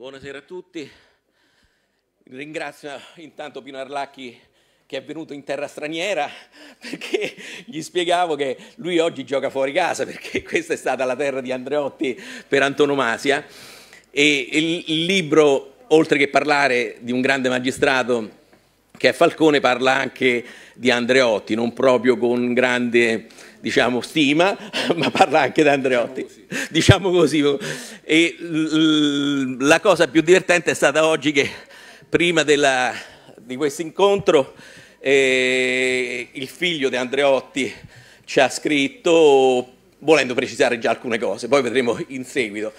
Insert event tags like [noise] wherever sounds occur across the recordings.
Buonasera a tutti. Ringrazio intanto Pino Arlacchi che è venuto in terra straniera [laughs] perché gli spiegavo che lui oggi gioca fuori casa perché [laughs] questa è stata la terra di Andreotti per antonomasia e il, libro, oltre che parlare di un grande magistrato che è Falcone, parla anche di Andreotti, non proprio con grande diciamo, stima, [laughs] ma parla anche di Andreotti. Diciamo così. E la cosa più divertente è stata oggi che prima della, di questo incontro eh, il figlio di Andreotti ci ha scritto volendo precisare già alcune cose, poi vedremo in seguito.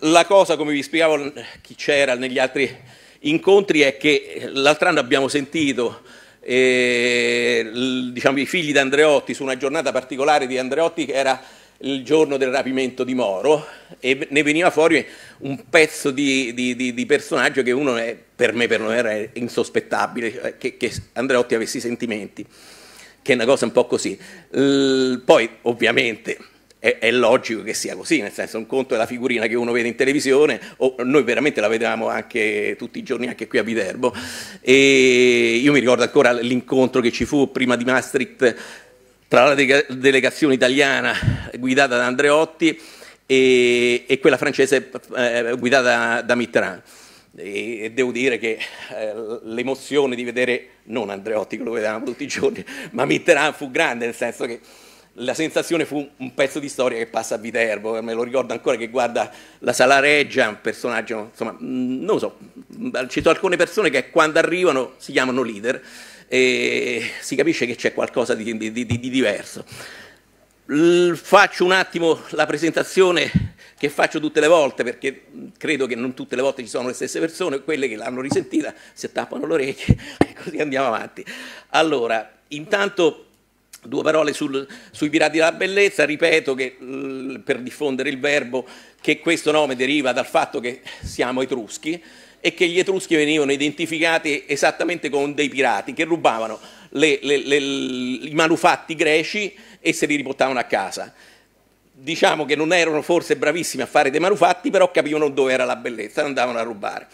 La cosa, come vi spiegavo chi c'era negli altri incontri, è che l'altro anno abbiamo sentito eh, diciamo, i figli di Andreotti su una giornata particolare di Andreotti che era il giorno del rapimento di Moro e ne veniva fuori un pezzo di, di, di, di personaggio che uno è, per me per noi era insospettabile, cioè che, che Andreotti avesse sentimenti, che è una cosa un po' così. L, poi ovviamente è, è, logico che sia così, nel senso un conto è la figurina che uno vede in televisione, o noi veramente la vedevamo anche tutti i giorni anche qui a Viterbo e io mi ricordo ancora l'incontro che ci fu prima di Maastricht tra la delegazione italiana guidata da Andreotti e, e quella francese eh, guidata da Mitterrand. E devo dire che eh, l'emozione di vedere non Andreotti che lo vedevamo tutti i giorni, ma Mitterrand fu grande, nel senso che la sensazione fu un pezzo di storia che passa a Viterbo, me lo ricordo ancora che guarda la Sala Reggia, un personaggio, insomma, mm, non lo so, ci sono alcune persone che quando arrivano si chiamano leader e si capisce che c'è qualcosa di, di, di, di diverso. L faccio un attimo la presentazione che faccio tutte le volte perché credo che non tutte le volte ci sono le stesse persone, quelle che l'hanno risentita si tappano le orecchie [laughs] e così andiamo avanti. Allora, intanto Due parole sul, sui pirati della bellezza, ripeto che per diffondere il verbo che questo nome deriva dal fatto che siamo etruschi e che gli etruschi venivano identificati esattamente con dei pirati che rubavano le, le, le, i manufatti greci e se li riportavano a casa. Diciamo che non erano forse bravissimi a fare dei manufatti, però capivano dove era la bellezza, andavano a rubare.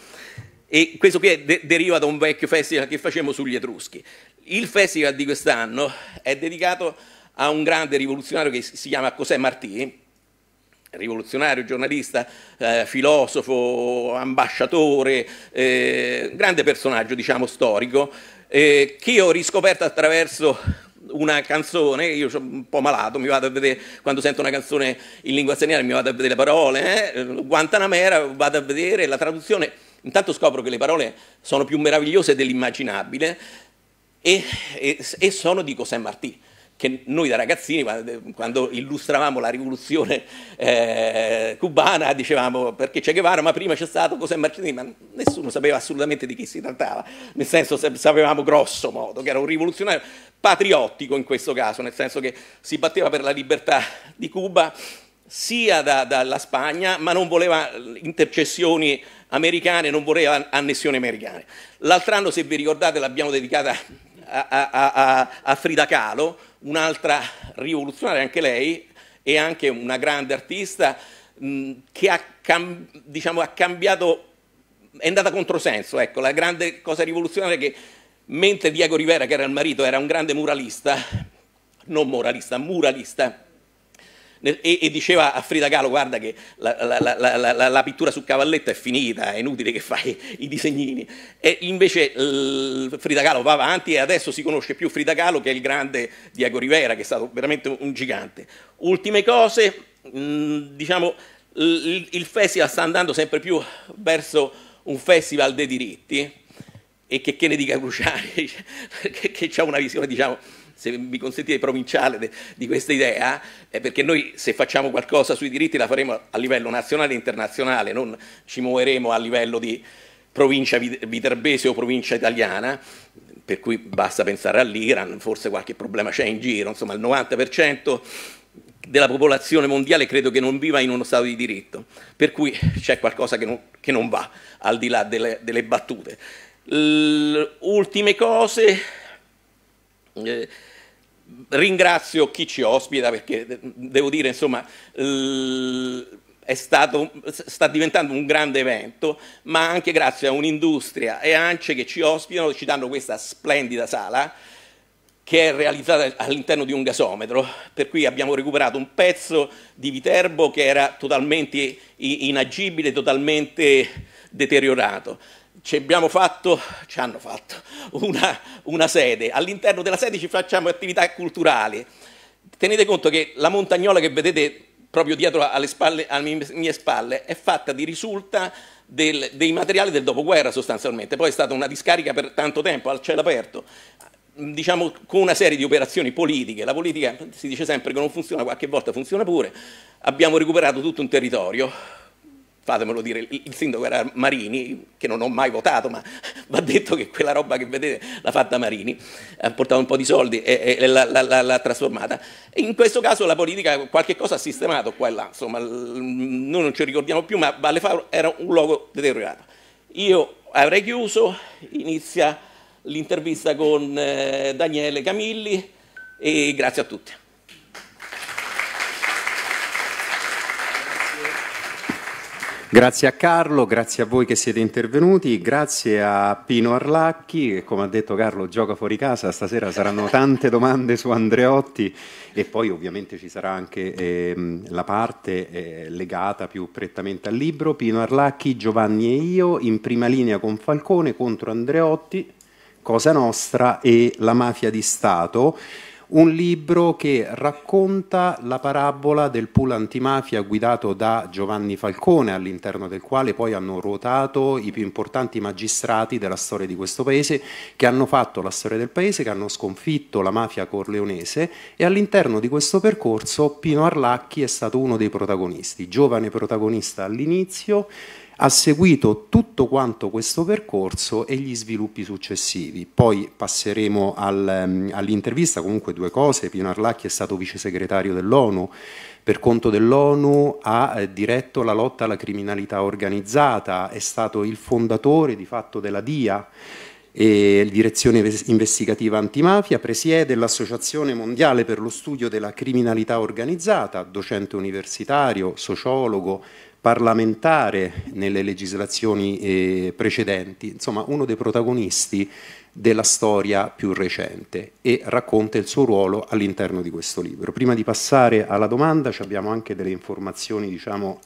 E questo qui de deriva da un vecchio festival che facevamo sugli Etruschi. Il festival di quest'anno è dedicato a un grande rivoluzionario che si chiama José Martí, rivoluzionario, giornalista, eh, filosofo, ambasciatore, eh, grande personaggio, diciamo, storico, eh, che io ho riscoperto attraverso una canzone, io sono un po' malato, mi vado a vedere, quando sento una canzone in lingua straniera mi vado a vedere le parole, eh? Guantanamera, vado a vedere la traduzione, intanto scopro che le parole sono più meravigliose dell'immaginabile e, e, e, sono di José Martí che noi da ragazzini, quando illustravamo la rivoluzione eh, cubana, dicevamo perché Che Guevara, ma prima c'è stato José Martí, ma nessuno sapeva assolutamente di chi si trattava, nel senso sapevamo grosso modo che era un rivoluzionario patriottico in questo caso, nel senso che si batteva per la libertà di Cuba sia da, dalla Spagna, ma non voleva intercessioni americane, non voleva annessioni americane. L'altro anno, se vi ricordate, l'abbiamo dedicata a, a, a, Frida Kahlo, un'altra rivoluzionaria anche lei, e anche una grande artista mh, che ha, cam, diciamo, ha cambiato, è andata controsenso, ecco, la grande cosa rivoluzionaria è che mentre Diego Rivera, che era il marito, era un grande muralista, non moralista, muralista, e, e, diceva a Frida Kahlo guarda che la, la, la, la, pittura su cavalletto è finita, è inutile che fai i disegnini. E invece Frida Kahlo va avanti e adesso si conosce più Frida Kahlo che il grande Diego Rivera, che è stato veramente un gigante. Ultime cose, mh, diciamo, il festival sta andando sempre più verso un festival dei diritti e che, che ne dica Cruciani, [laughs] che, che ha una visione, diciamo, se mi consentite, provinciale de, di questa idea, è perché noi se facciamo qualcosa sui diritti la faremo a livello nazionale e internazionale, non ci muoveremo a livello di provincia viterbese o provincia italiana, per cui basta pensare all'Iran, forse qualche problema c'è in giro, insomma il 90% della popolazione mondiale credo che non viva in uno stato di diritto, per cui c'è qualcosa che non, che non, va, al di là delle, delle battute. L ultime cose, eh, ringrazio chi ci ospita perché devo dire insomma stato, sta diventando un grande evento, ma anche grazie a un'industria e ANCE che ci ospitano, ci danno questa splendida sala che è realizzata all'interno di un gasometro, per cui abbiamo recuperato un pezzo di Viterbo che era totalmente inagibile, totalmente deteriorato. Ci abbiamo fatto, ci hanno fatto una, una sede, all'interno della sede ci facciamo attività culturali. Tenete conto che la montagnola che vedete proprio dietro alle, spalle, alle mie spalle è fatta di risulta del, dei materiali del dopoguerra sostanzialmente, poi è stata una discarica per tanto tempo al cielo aperto, diciamo, con una serie di operazioni politiche. La politica si dice sempre che non funziona, qualche volta funziona pure. Abbiamo recuperato tutto un territorio, fatemelo dire, il, sindaco era Marini, che non ho mai votato, ma [laughs] va detto che quella roba che vedete l'ha fatta Marini, ha portato un po' di soldi e, e l'ha trasformata. In questo caso la politica qualche cosa ha sistemato qua e là, insomma, noi non ci ricordiamo più, ma Valle Faro era un luogo deteriorato. Io avrei chiuso, inizia l'intervista con eh, Daniele Camilli e grazie a tutti. Grazie a Carlo, grazie a voi che siete intervenuti, grazie a Pino Arlacchi che come ha detto Carlo gioca fuori casa, stasera saranno tante domande su Andreotti e poi ovviamente ci sarà anche eh, la parte eh, legata più prettamente al libro. Pino Arlacchi, Giovanni e io in prima linea con Falcone contro Andreotti. Cosa Nostra e La mafia di Stato, un libro che racconta la parabola del pool antimafia guidato da Giovanni Falcone, all'interno del quale poi hanno ruotato i più importanti magistrati della storia di questo paese, che hanno fatto la storia del paese, che hanno sconfitto la mafia corleonese e all'interno di questo percorso Pino Arlacchi è stato uno dei protagonisti, giovane protagonista all'inizio, ha seguito tutto quanto questo percorso e gli sviluppi successivi. Poi passeremo al, um, all'intervista, comunque due cose, Pino Arlacchi è stato vice segretario dell'ONU, per conto dell'ONU ha eh, diretto la lotta alla criminalità organizzata, è stato il fondatore di fatto della DIA, e Direzione Investigativa Antimafia, presiede l'Associazione Mondiale per lo Studio della Criminalità Organizzata, docente universitario, sociologo, parlamentare nelle legislazioni eh, precedenti, insomma uno dei protagonisti della storia più recente e racconta il suo ruolo all'interno di questo libro. Prima di passare alla domanda abbiamo anche delle informazioni diciamo,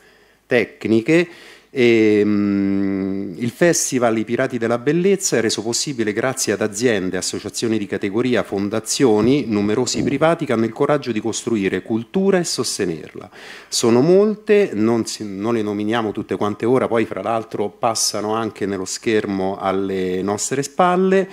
tecniche e, um, il festival I Pirati della Bellezza è reso possibile grazie ad aziende, associazioni di categoria, fondazioni, numerosi privati che hanno il coraggio di costruire cultura e sostenerla. Sono molte, non, si, non le nominiamo tutte quante ora, poi fra l'altro passano anche nello schermo alle nostre spalle.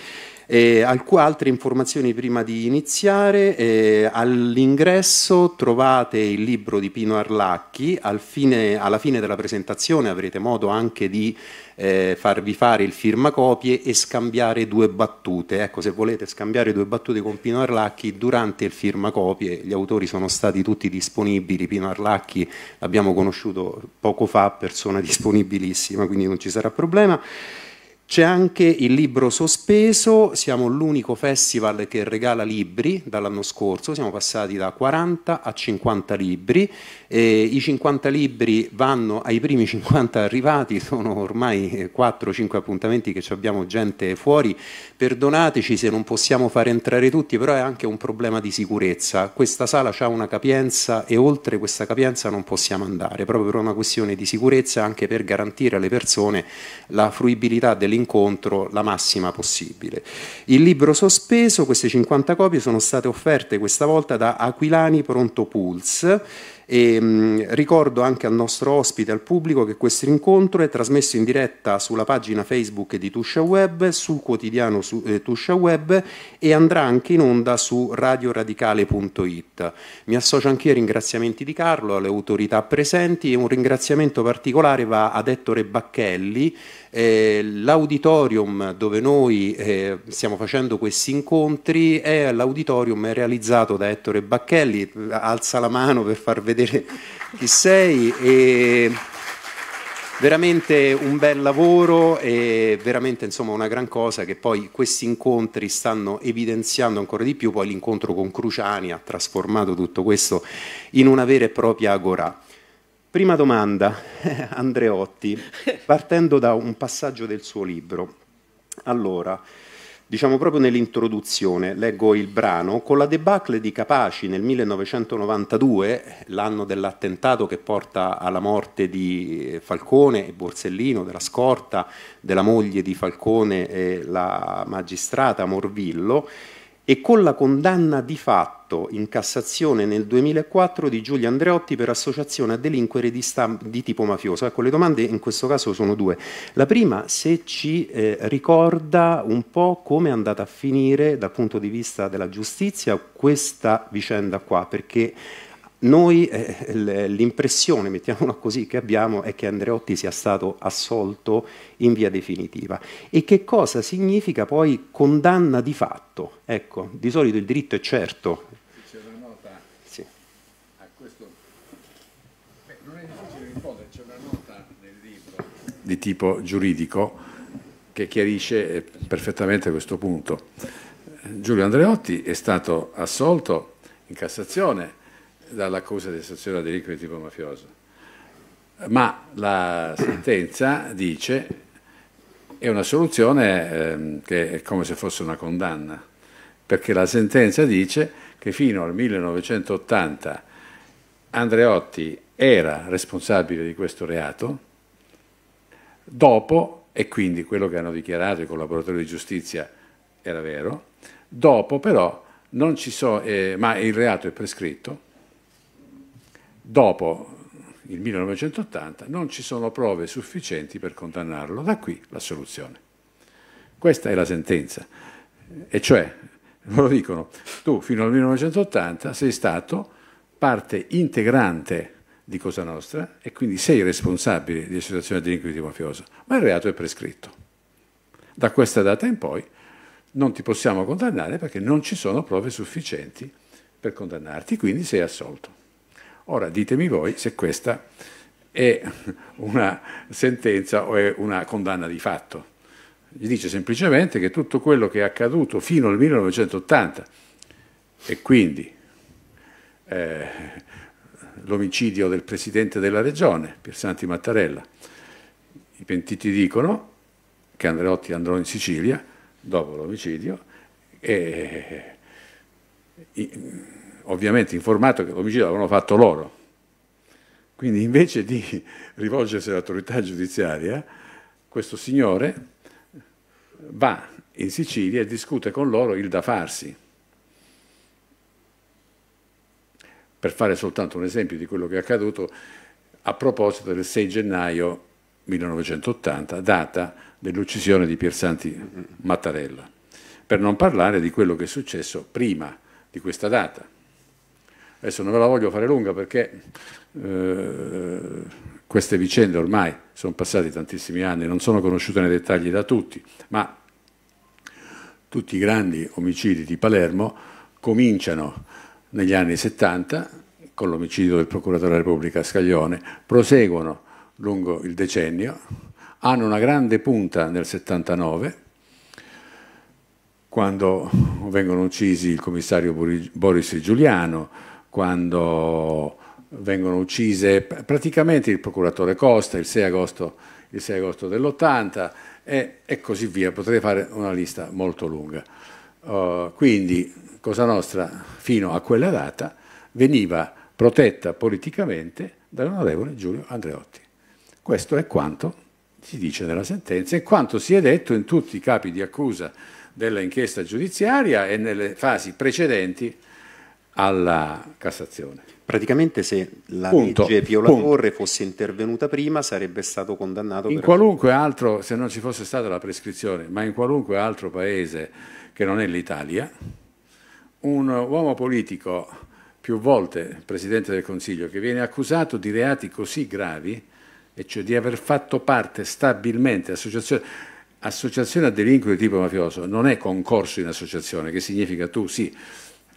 Eh, altre informazioni prima di iniziare, eh, all'ingresso trovate il libro di Pino Arlacchi, al fine, alla fine della presentazione avrete modo anche di eh, farvi fare il firmacopie e scambiare due battute. Ecco, se volete scambiare due battute con Pino Arlacchi durante il firmacopie, gli autori sono stati tutti disponibili, Pino Arlacchi l'abbiamo conosciuto poco fa, persona [laughs] disponibilissima, quindi non ci sarà problema. C'è anche il libro sospeso, siamo l'unico festival che regala libri dall'anno scorso, siamo passati da 40 a 50 libri, e i 50 libri vanno ai primi 50 arrivati, sono ormai 4-5 appuntamenti che abbiamo gente fuori, perdonateci se non possiamo fare entrare tutti, però è anche un problema di sicurezza, questa sala ha una capienza e oltre questa capienza non possiamo andare, proprio per una questione di sicurezza, anche per garantire alle persone la fruibilità dell'incontro incontro la massima possibile. Il libro sospeso, queste 50 copie sono state offerte questa volta da Aquilani Pronto Pulse e, mh, ricordo anche al nostro ospite, al pubblico, che questo incontro è trasmesso in diretta sulla pagina Facebook di Tuscia Web, sul quotidiano su, eh, Tuscia Web e andrà anche in onda su radioradicale.it. Mi associo anche ai ringraziamenti di Carlo, alle autorità presenti e un ringraziamento particolare va ad Ettore Bacchelli, eh, l'auditorium dove noi eh, stiamo facendo questi incontri è l'auditorium realizzato da Ettore Bacchelli, alza la mano per far vedere chi sei. E veramente un bel lavoro e veramente insomma una gran cosa che poi questi incontri stanno evidenziando ancora di più, poi l'incontro con Cruciani ha trasformato tutto questo in una vera e propria agora. Prima domanda, [laughs] Andreotti, partendo da un passaggio del suo libro. Allora, diciamo proprio nell'introduzione, leggo il brano, con la debacle di Capaci nel 1992, l'anno dell'attentato che porta alla morte di Falcone e Borsellino, della scorta della moglie di Falcone e la magistrata Morvillo, e con la condanna di fatto in Cassazione nel 2004 di Giulio Andreotti per associazione a delinquere di, di tipo mafioso. Ecco, le domande in questo caso sono due. La prima, se ci eh, ricorda un po' come è andata a finire dal punto di vista della giustizia questa vicenda qua, perché noi eh, l'impressione, mettiamola così, che abbiamo è che Andreotti sia stato assolto in via definitiva. E che cosa significa poi condanna di fatto? Ecco, di solito il diritto è certo. C'è una nota sì. a questo. Beh, non è difficile rispondere, c'è una nota nel libro di tipo giuridico che chiarisce eh, perfettamente questo punto. Giulio Andreotti è stato assolto in Cassazione dall'accusa di associazione a delinquere di tipo mafioso. Ma la sentenza dice è una soluzione ehm, che è come se fosse una condanna, perché la sentenza dice che fino al 1980 Andreotti era responsabile di questo reato, dopo, e quindi quello che hanno dichiarato i collaboratori di giustizia era vero, dopo però non ci so, eh, ma il reato è prescritto, dopo il 1980 non ci sono prove sufficienti per condannarlo, da qui la soluzione. Questa è la sentenza, e cioè, [laughs] lo dicono, tu fino al 1980 sei stato parte integrante di Cosa Nostra e quindi sei responsabile di associazione di delinquenti mafioso, ma il reato è prescritto. Da questa data in poi non ti possiamo condannare perché non ci sono prove sufficienti per condannarti, quindi sei assolto. Ora ditemi voi se questa è una sentenza o è una condanna di fatto. Gli dice semplicemente che tutto quello che è accaduto fino al 1980 e quindi eh, l'omicidio del presidente della regione, Piersanti Mattarella, i pentiti dicono che Andreotti andrò in Sicilia dopo l'omicidio e ovviamente informato che l'omicidio l'avevano fatto loro. Quindi invece di [laughs] rivolgersi all'autorità giudiziaria, questo signore va in Sicilia e discute con loro il da farsi. Per fare soltanto un esempio di quello che è accaduto a proposito del 6 gennaio 1980, data dell'uccisione di Piersanti Mattarella, per non parlare di quello che è successo prima di questa data. Adesso non ve la voglio fare lunga perché eh, queste vicende ormai sono passati tantissimi anni, non sono conosciute nei dettagli da tutti, ma tutti i grandi omicidi di Palermo cominciano negli anni 70 con l'omicidio del procuratore della Repubblica Scaglione, proseguono lungo il decennio, hanno una grande punta nel 79 quando vengono uccisi il commissario Boris Giuliano, quando vengono uccise praticamente il procuratore Costa il 6 agosto, agosto dell'80 e, e, così via, potrei fare una lista molto lunga. Uh, quindi Cosa Nostra fino a quella data veniva protetta politicamente dall'onorevole Giulio Andreotti. Questo è quanto si dice nella sentenza e quanto si è detto in tutti i capi di accusa della inchiesta giudiziaria e nelle fasi precedenti alla Cassazione. Praticamente se la punto, legge Pio La Torre fosse intervenuta prima sarebbe stato condannato in qualunque altro, se non ci fosse stata la prescrizione, ma in qualunque altro paese che non è l'Italia, un uomo politico più volte Presidente del Consiglio che viene accusato di reati così gravi, e cioè di aver fatto parte stabilmente, associazione, associazione a delinquere di tipo mafioso, non è concorso in associazione, che significa tu sì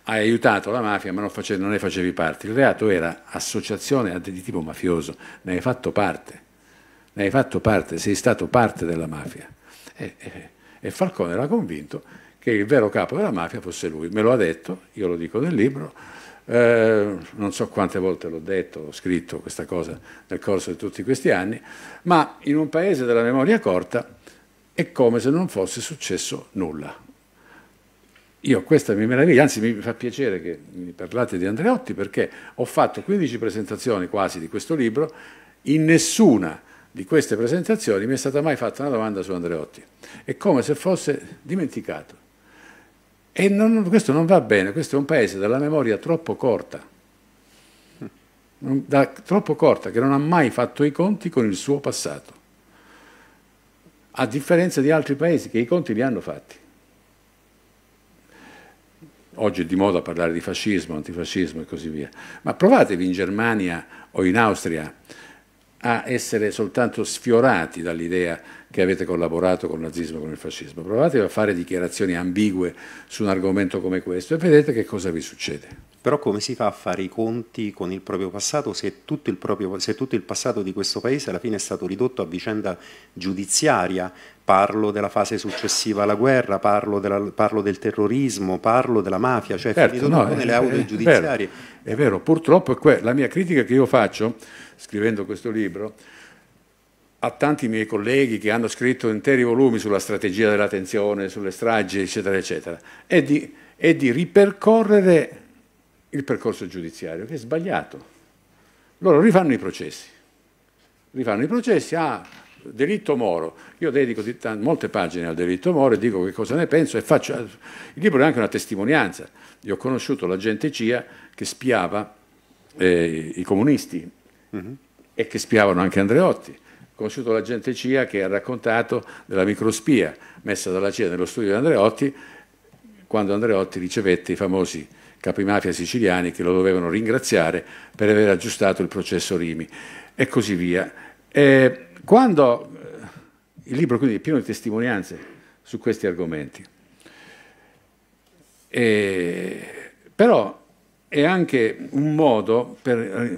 hai aiutato la mafia ma non, facevi, non ne facevi parte. Il reato era associazione di tipo mafioso, ne hai fatto parte, ne hai fatto parte, sei stato parte della mafia. E, e, e Falcone era convinto che il vero capo della mafia fosse lui. Me lo ha detto, io lo dico nel libro, eh, non so quante volte l'ho detto, ho scritto questa cosa nel corso di tutti questi anni, ma in un paese della memoria corta è come se non fosse successo nulla. Io questa mi meraviglia, anzi mi fa piacere che mi parlate di Andreotti perché ho fatto 15 presentazioni quasi di questo libro, in nessuna di queste presentazioni mi è stata mai fatta una domanda su Andreotti. È come se fosse dimenticato. E non, questo non va bene, questo è un paese dalla memoria troppo corta, da, troppo corta, che non ha mai fatto i conti con il suo passato, a differenza di altri paesi che i conti li hanno fatti. Oggi è di moda parlare di fascismo, antifascismo e così via. Ma provatevi in Germania o in Austria a essere soltanto sfiorati dall'idea che avete collaborato con il nazismo e con il fascismo. Provate a fare dichiarazioni ambigue su un argomento come questo e vedete che cosa vi succede. Però come si fa a fare i conti con il proprio passato se tutto il, proprio, se tutto il passato di questo paese alla fine è stato ridotto a vicenda giudiziaria? Parlo della fase successiva alla guerra, parlo, della, parlo del terrorismo, parlo della mafia, cioè certo, finito no, nelle auto giudiziarie. È vero, è vero, purtroppo la mia critica che io faccio scrivendo questo libro a tanti miei colleghi che hanno scritto interi volumi sulla strategia della tensione, sulle stragi, eccetera, eccetera, è di, è di ripercorrere il percorso giudiziario, che è sbagliato. Loro rifanno i processi, rifanno i processi, ah, delitto Moro, io dedico molte pagine al delitto Moro e dico che cosa ne penso e faccio, il libro è anche una testimonianza, io ho conosciuto l'agente CIA che spiava eh, i comunisti uh-huh. e che spiavano anche Andreotti, ho conosciuto l'agente CIA che ha raccontato della microspia messa dalla CIA nello studio di Andreotti quando Andreotti ricevette i famosi capimafia siciliani che lo dovevano ringraziare per aver aggiustato il processo Rimi e così via. E quando eh, il libro quindi è pieno di testimonianze su questi argomenti, e, però è anche un modo per eh,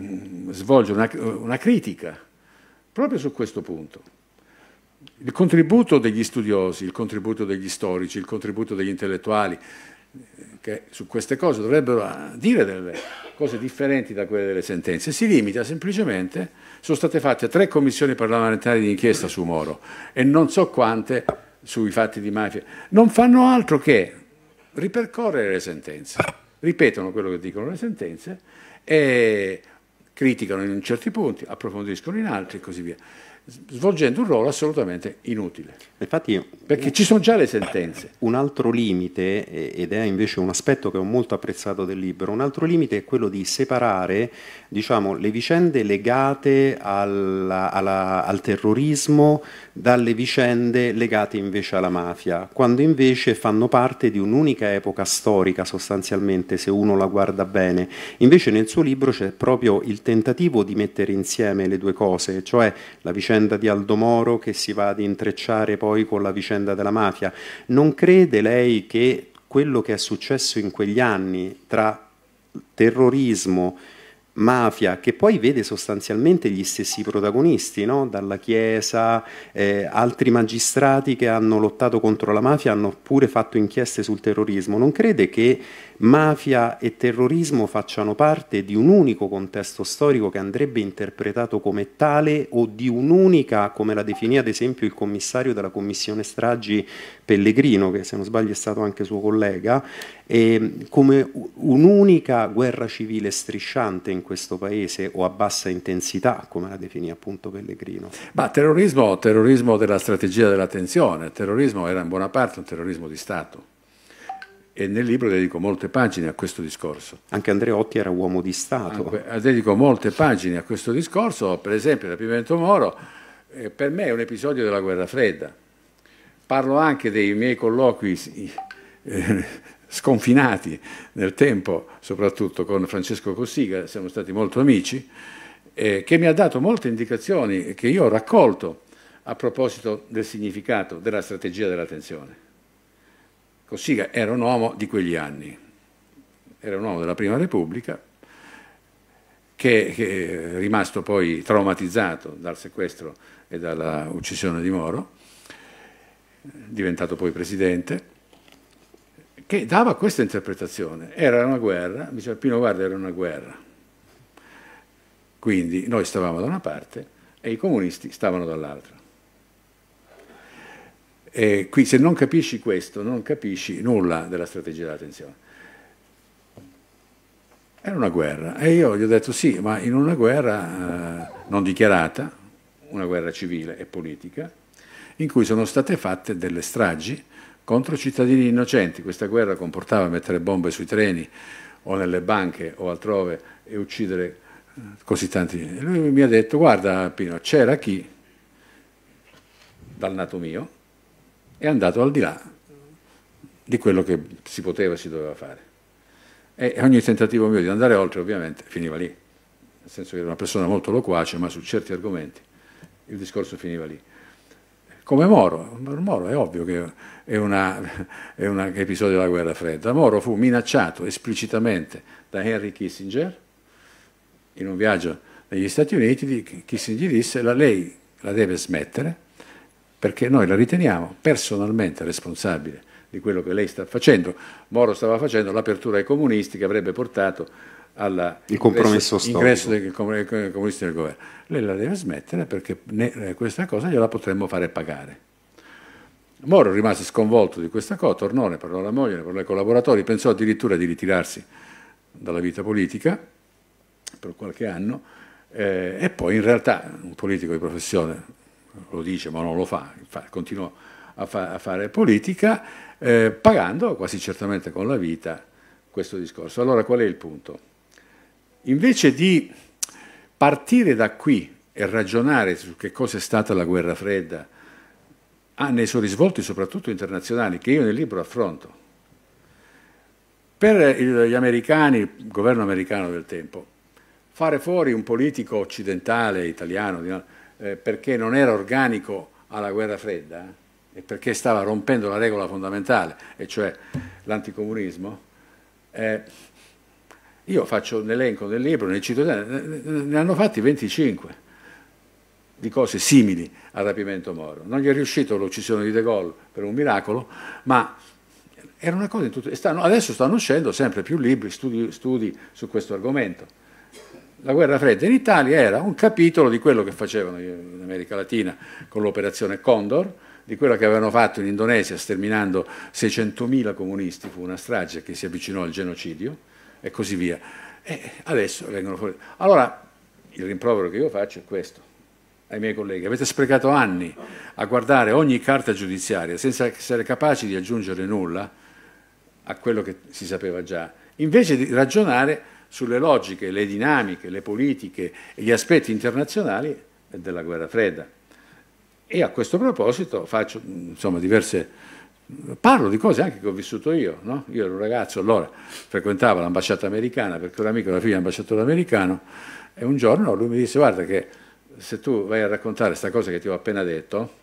svolgere una, una critica proprio su questo punto. Il contributo degli studiosi, il contributo degli storici, il contributo degli intellettuali, che su queste cose dovrebbero ah, dire delle cose differenti da quelle delle sentenze, si limita semplicemente, sono state fatte tre commissioni parlamentari di inchiesta su Moro e non so quante sui fatti di mafia, non fanno altro che ripercorrere le sentenze, ripetono quello che dicono le sentenze e criticano in certi punti, approfondiscono in altri e così via svolgendo un ruolo assolutamente inutile. Infatti, perché ci sono già le sentenze. Un altro limite, ed è invece un aspetto che ho molto apprezzato del libro, un altro limite è quello di separare diciamo, le vicende legate alla, alla, al terrorismo dalle vicende legate invece alla mafia, quando invece fanno parte di un'unica epoca storica sostanzialmente, se uno la guarda bene. Invece nel suo libro c'è proprio il tentativo di mettere insieme le due cose, cioè la vicenda vicenda di Aldo Moro che si va ad intrecciare poi con la vicenda della mafia. Non crede lei che quello che è successo in quegli anni tra terrorismo, mafia, che poi vede sostanzialmente gli stessi protagonisti, no? dalla Chiesa, eh, altri magistrati che hanno lottato contro la mafia hanno pure fatto inchieste sul terrorismo. Non crede che mafia e terrorismo facciano parte di un unico contesto storico che andrebbe interpretato come tale o di un'unica, come la definì ad esempio il commissario della commissione stragi Pellegrino, che se non sbaglio è stato anche suo collega, come un'unica guerra civile strisciante in questo paese o a bassa intensità, come la definì appunto Pellegrino. Ma terrorismo, terrorismo della strategia della tensione, terrorismo era in buona parte un terrorismo di Stato e nel libro dedico molte pagine a questo discorso. Anche Andreotti era uomo di Stato. Anche, eh, dedico molte pagine a questo discorso, per esempio da Pimento Moro, eh, per me è un episodio della guerra fredda. Parlo anche dei miei colloqui eh, [laughs] sconfinati nel tempo, soprattutto con Francesco Cossiga, siamo stati molto amici, eh, che mi ha dato molte indicazioni che io ho raccolto a proposito del significato della strategia della tensione. Cossiga era un uomo di quegli anni, era un uomo della Prima Repubblica, che, che è rimasto poi traumatizzato dal sequestro e dalla uccisione di Moro, diventato poi presidente, che dava questa interpretazione. Era una guerra, diceva Pino guarda era una guerra. Quindi noi stavamo da una parte e i comunisti stavano dall'altra. E qui se non capisci questo, non capisci nulla della strategia della tensione. Era una guerra e io gli ho detto sì, ma in una guerra eh, non dichiarata, una guerra civile e politica, in cui sono state fatte delle stragi contro cittadini innocenti. Questa guerra comportava mettere bombe sui treni o nelle banche o altrove e uccidere eh, così tanti. Lui mi ha detto, guarda Pino, c'era chi, dal nato mio, è andato al di là di quello che si poteva e si doveva fare. E ogni tentativo mio di andare oltre, ovviamente, finiva lì. Nel senso che era una persona molto loquace, ma su certi argomenti il discorso finiva lì come Moro. Moro è ovvio che è, una, [laughs] è un episodio della guerra fredda. Moro fu minacciato esplicitamente da Henry Kissinger in un viaggio negli Stati Uniti. Kissinger gli disse la lei la deve smettere perché noi la riteniamo personalmente responsabile di quello che lei sta facendo. Moro stava facendo l'apertura ai comunisti che avrebbe portato al compromesso ingresso dei comunisti nel governo. Lei la deve smettere perché ne, questa cosa gliela potremmo fare pagare. Moro rimase sconvolto di questa cosa, tornò, ne parlò alla moglie, ne parlò ai collaboratori, pensò addirittura di ritirarsi dalla vita politica per qualche anno eh, e poi in realtà un politico di professione lo dice ma non lo fa, fa continuò a, fa, a, fare politica eh, pagando quasi certamente con la vita questo discorso. Allora qual è il punto? Invece di partire da qui e ragionare su che cosa è stata la guerra fredda, ha nei suoi risvolti soprattutto internazionali, che io nel libro affronto, per gli americani, il governo americano del tempo, fare fuori un politico occidentale, italiano, eh, perché non era organico alla guerra fredda eh, e perché stava rompendo la regola fondamentale, e cioè l'anticomunismo, eh, io faccio un elenco nel libro, ne cito, ne hanno fatti 25 di cose simili al rapimento Moro. Non gli è riuscito l'uccisione di De Gaulle per un miracolo, ma era una cosa in tutto. Stanno, adesso stanno uscendo sempre più libri, studi, studi su questo argomento. La guerra fredda in Italia era un capitolo di quello che facevano in America Latina con l'operazione Condor, di quello che avevano fatto in Indonesia sterminando 600.000 comunisti, fu una strage che si avvicinò al genocidio e così via. E adesso vengono fuori. Allora, il rimprovero che io faccio è questo ai miei colleghi. Avete sprecato anni a guardare ogni carta giudiziaria senza essere capaci di aggiungere nulla a quello che si sapeva già, invece di ragionare sulle logiche, le dinamiche, le politiche e gli aspetti internazionali della guerra fredda. E a questo proposito faccio insomma, diverse Parlo di cose anche che ho vissuto io, no? Io ero un ragazzo, allora frequentavo l'ambasciata americana perché un amico era figlio dell'ambasciatore americano e un giorno lui mi disse guarda che se tu vai a raccontare questa cosa che ti ho appena detto,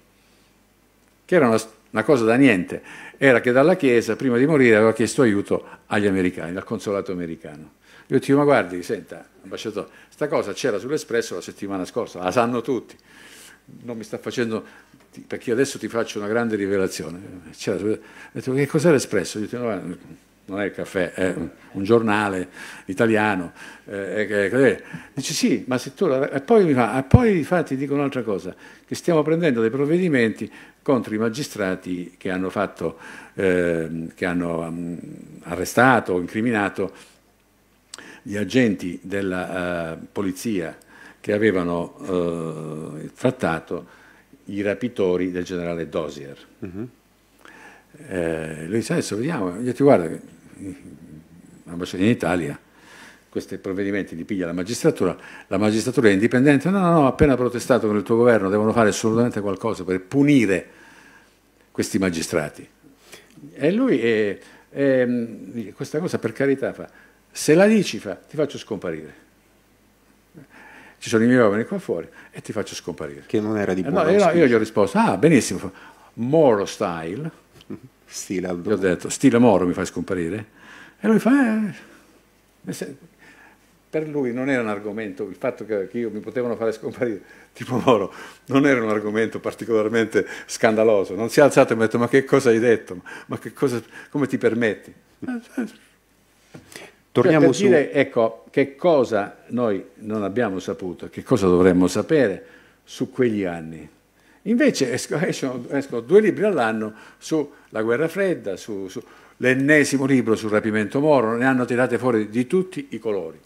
che era una, una cosa da niente, era che dalla Chiesa prima di morire aveva chiesto aiuto agli americani, al consolato americano. Io dico ma guardi, senta, ambasciatore, questa cosa c'era sull'Espresso la settimana scorsa, la sanno tutti non mi sta facendo, perché adesso ti faccio una grande rivelazione. C'era, ho detto, che cos'è l'Espresso? Dico, no, non è il caffè, è un giornale italiano. Eh, dice sì, ma se tu... E poi, mi fa, e poi infatti dico un'altra cosa, che stiamo prendendo dei provvedimenti contro i magistrati che hanno, fatto, eh, che hanno um, arrestato incriminato gli agenti della uh, polizia che avevano eh, trattato i rapitori del generale Dosier. Uh-huh. Eh, lui dice adesso vediamo, io ti guarda, l'ambasciata in Italia, questi provvedimenti li piglia la magistratura, la magistratura è indipendente, no, no, no, appena protestato con il tuo governo devono fare assolutamente qualcosa per punire questi magistrati. E lui, è, è, questa cosa per carità fa, se la dici fa, ti faccio scomparire ci sono i miei uomini qua fuori e ti faccio scomparire. Che non era di eh, no, io, io, gli ho risposto, ah benissimo, Moro style, [laughs] stile Aldo. Gli ho detto, stile Moro mi fai scomparire? E lui fa, eh, per lui non era un argomento, il fatto che, che io mi potevano fare scomparire [laughs] tipo Moro non era un argomento particolarmente scandaloso, non si è alzato e mi ha detto ma che cosa hai detto, ma che cosa, come ti permetti? [laughs] Torniamo cioè, per su... dire, ecco, che cosa noi non abbiamo saputo, che cosa dovremmo sapere su quegli anni. Invece escono, escono due libri all'anno sulla guerra fredda, su, su l'ennesimo libro sul rapimento Moro, ne hanno tirate fuori di tutti i colori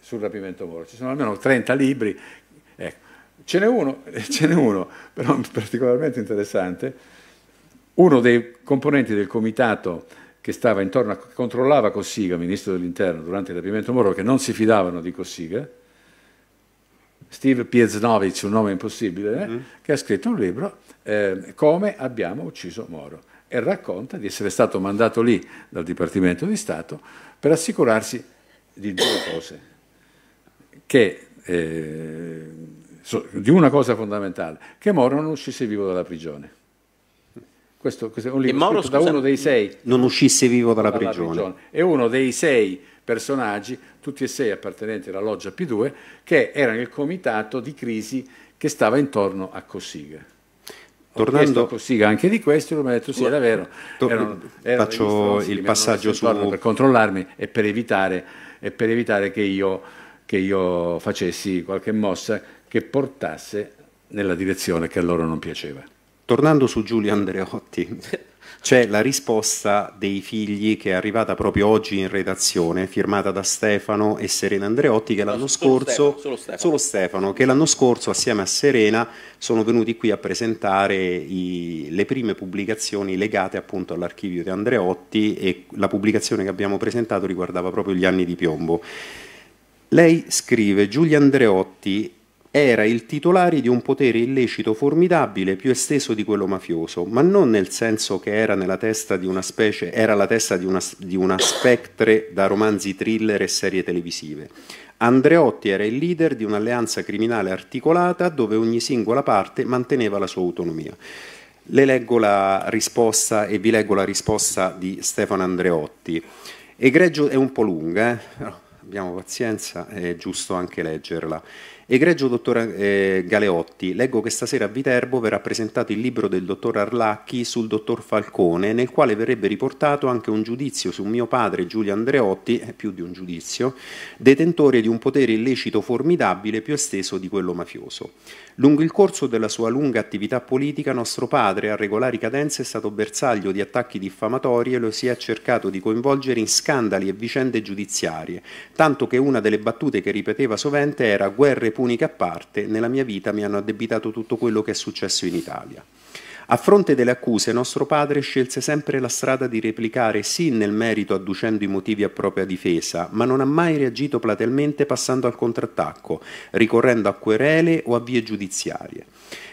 sul rapimento Moro. Ci sono almeno 30 libri. Ecco. Ce n'è uno, ce n'è uno, però [laughs] particolarmente interessante. Uno dei componenti del comitato che stava intorno a, controllava Cossiga, ministro dell'interno, durante il rapimento Moro, che non si fidavano di Cossiga, Steve Pieznovic, un nome impossibile, eh, mm. che ha scritto un libro, eh, Come abbiamo ucciso Moro, e racconta di essere stato mandato lì dal Dipartimento di Stato per assicurarsi di due cose che, eh, di una cosa fondamentale, che Moro non uscisse vivo dalla prigione. Questo, questo è un libro Moro, da uno dei sei. Non uscisse vivo dalla, dalla prigione. prigione. È uno dei sei personaggi, tutti e sei appartenenti alla loggia P2, che era nel comitato di crisi che stava intorno a Cossiga. Tornando a Cossiga anche di questo, lui mi ha detto sì, era vero. Erano, erano faccio il passaggio su... Per controllarmi e per evitare, e per evitare che io che io facessi qualche mossa che portasse nella direzione che a loro non piaceva. Tornando su Giulio Andreotti, [laughs] c'è la risposta dei figli che è arrivata proprio oggi in redazione, firmata da Stefano e Serena Andreotti, che l'anno scorso, Stefano, solo, Stefano. solo Stefano, che l'anno scorso assieme a Serena sono venuti qui a presentare i, le prime pubblicazioni legate appunto all'archivio di Andreotti e la pubblicazione che abbiamo presentato riguardava proprio gli anni di piombo. Lei scrive Giulia Andreotti era il titolare di un potere illecito formidabile più esteso di quello mafioso, ma non nel senso che era nella testa di una specie, era la testa di una, di una spectre da romanzi thriller e serie televisive. Andreotti era il leader di un'alleanza criminale articolata dove ogni singola parte manteneva la sua autonomia. Le leggo la risposta e vi leggo la risposta di Stefano Andreotti. Egregio è un po' lunga, eh? abbiamo pazienza, è giusto anche leggerla. Egregio dottor eh, Galeotti, leggo che stasera a Viterbo verrà presentato il libro del dottor Arlacchi sul dottor Falcone, nel quale verrebbe riportato anche un giudizio su mio padre Giulio Andreotti, è più di un giudizio, detentore di un potere illecito formidabile più esteso di quello mafioso. Lungo il corso della sua lunga attività politica, nostro padre, a regolari cadenze, è stato bersaglio di attacchi diffamatori e lo si è cercato di coinvolgere in scandali e vicende giudiziarie, tanto che una delle battute che ripeteva sovente era guerre punica a parte, nella mia vita mi hanno addebitato tutto quello che è successo in Italia. A fronte delle accuse, nostro padre scelse sempre la strada di replicare sì nel merito adducendo i motivi a propria difesa, ma non ha mai reagito platealmente passando al contrattacco, ricorrendo a querele o a vie giudiziarie.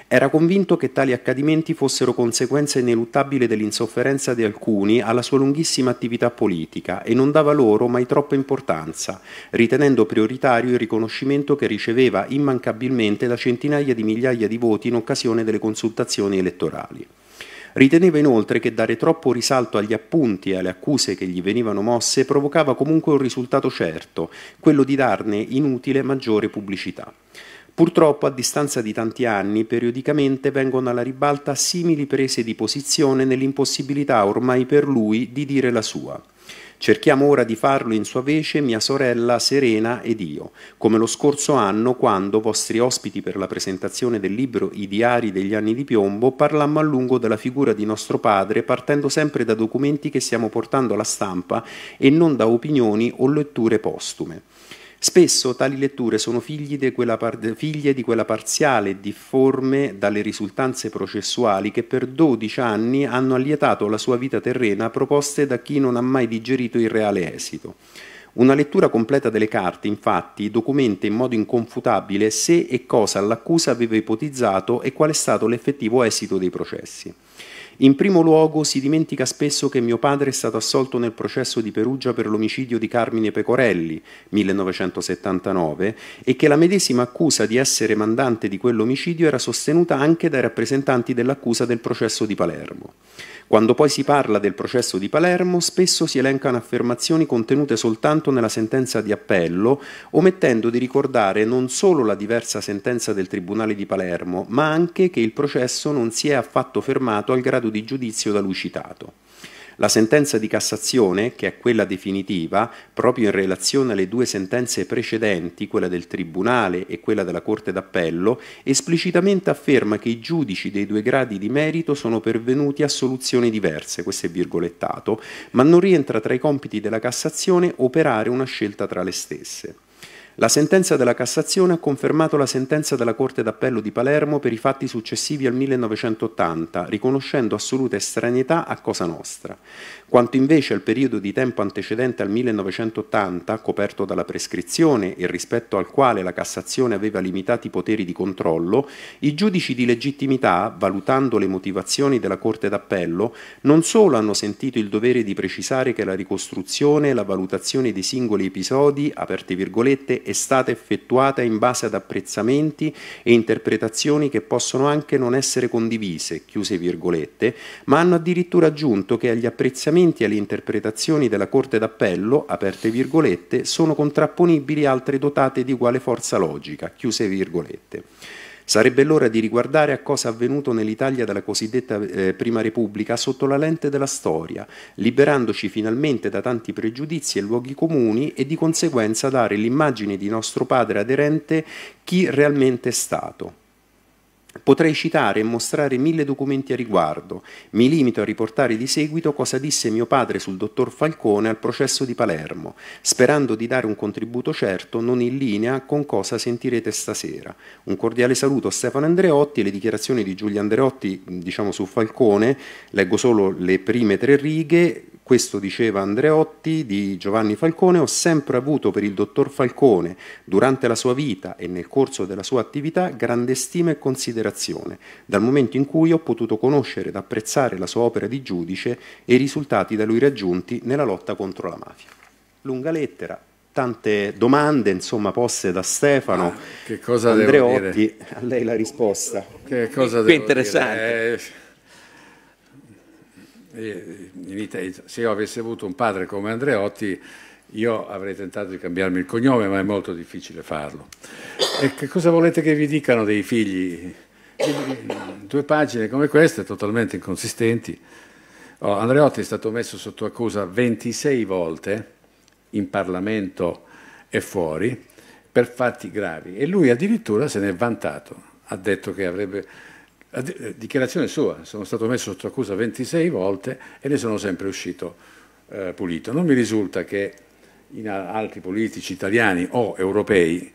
Era convinto che tali accadimenti fossero conseguenza ineluttabile dell'insofferenza di alcuni alla sua lunghissima attività politica e non dava loro mai troppa importanza, ritenendo prioritario il riconoscimento che riceveva immancabilmente da centinaia di migliaia di voti in occasione delle consultazioni elettorali. Riteneva inoltre che dare troppo risalto agli appunti e alle accuse che gli venivano mosse provocava comunque un risultato certo, quello di darne inutile maggiore pubblicità. Purtroppo, a distanza di tanti anni, periodicamente vengono alla ribalta simili prese di posizione nell'impossibilità ormai per lui di dire la sua. Cerchiamo ora di farlo in sua vece mia sorella Serena ed io, come lo scorso anno quando, vostri ospiti per la presentazione del libro I diari degli anni di piombo, parlammo a lungo della figura di nostro padre partendo sempre da documenti che stiamo portando alla stampa e non da opinioni o letture postume. Spesso tali letture sono figlie di quella, figlie di quella parziale difforme dalle risultanze processuali che per 12 anni hanno allietato la sua vita terrena proposte da chi non ha mai digerito il reale esito. Una lettura completa delle carte, infatti, documenta in modo inconfutabile se e cosa l'accusa aveva ipotizzato e qual è stato l'effettivo esito dei processi. In primo luogo si dimentica spesso che mio padre è stato assolto nel processo di Perugia per l'omicidio di Carmine Pecorelli, 1979, e che la medesima accusa di essere mandante di quell'omicidio era sostenuta anche dai rappresentanti dell'accusa del processo di Palermo. Quando poi si parla del processo di Palermo, spesso si elencano affermazioni contenute soltanto nella sentenza di appello, omettendo di ricordare non solo la diversa sentenza del Tribunale di Palermo, ma anche che il processo non si è affatto fermato al grado di giudizio da lui citato. La sentenza di Cassazione, che è quella definitiva, proprio in relazione alle due sentenze precedenti, quella del Tribunale e quella della Corte d'Appello, esplicitamente afferma che i giudici dei due gradi di merito sono pervenuti a soluzioni diverse, questo è virgolettato, ma non rientra tra i compiti della Cassazione operare una scelta tra le stesse. La sentenza della Cassazione ha confermato la sentenza della Corte d'Appello di Palermo per i fatti successivi al 1980, riconoscendo assoluta estraneità a Cosa Nostra. Quanto invece al periodo di tempo antecedente al 1980, coperto dalla prescrizione e rispetto al quale la Cassazione aveva limitati poteri di controllo, i giudici di legittimità, valutando le motivazioni della Corte d'Appello, non solo hanno sentito il dovere di precisare che la ricostruzione e la valutazione dei singoli episodi, aperte virgolette, è stata effettuata in base ad apprezzamenti e interpretazioni che possono anche non essere condivise, chiuse virgolette, ma hanno addirittura aggiunto che agli apprezzamenti e alle interpretazioni della Corte d'Appello, aperte virgolette, sono contrapponibili altre dotate di uguale forza logica, chiuse virgolette. Sarebbe l'ora di riguardare a cosa è avvenuto nell'Italia della cosiddetta eh, Prima Repubblica sotto la lente della storia, liberandoci finalmente da tanti pregiudizi e luoghi comuni e di conseguenza dare l'immagine di nostro padre aderente chi realmente è stato. Potrei citare e mostrare mille documenti a riguardo. Mi limito a riportare di seguito cosa disse mio padre sul dottor Falcone al processo di Palermo, sperando di dare un contributo certo, non in linea con cosa sentirete stasera. Un cordiale saluto a Stefano Andreotti e le dichiarazioni di Giulio Andreotti, diciamo su Falcone, leggo solo le prime tre righe, questo diceva Andreotti di Giovanni Falcone, ho sempre avuto per il dottor Falcone, durante la sua vita e nel corso della sua attività, grande stima e considerazione, dal momento in cui ho potuto conoscere ed apprezzare la sua opera di giudice e i risultati da lui raggiunti nella lotta contro la mafia. Lunga lettera, tante domande insomma poste da Stefano ah, che cosa Andreotti, a lei la risposta. Che cosa Qui interessante. Dire? Eh, se io avessi avuto un padre come Andreotti, io avrei tentato di cambiarmi il cognome, ma è molto difficile farlo. E che cosa volete che vi dicano dei figli? Due pagine come queste, totalmente inconsistenti. Oh, Andreotti è stato messo sotto accusa 26 volte in Parlamento e fuori per fatti gravi e lui addirittura se ne è vantato. Ha detto che avrebbe eh, dichiarazione sua, sono stato messo sotto accusa 26 volte e ne sono sempre uscito eh, pulito. Non mi risulta che in altri politici italiani o europei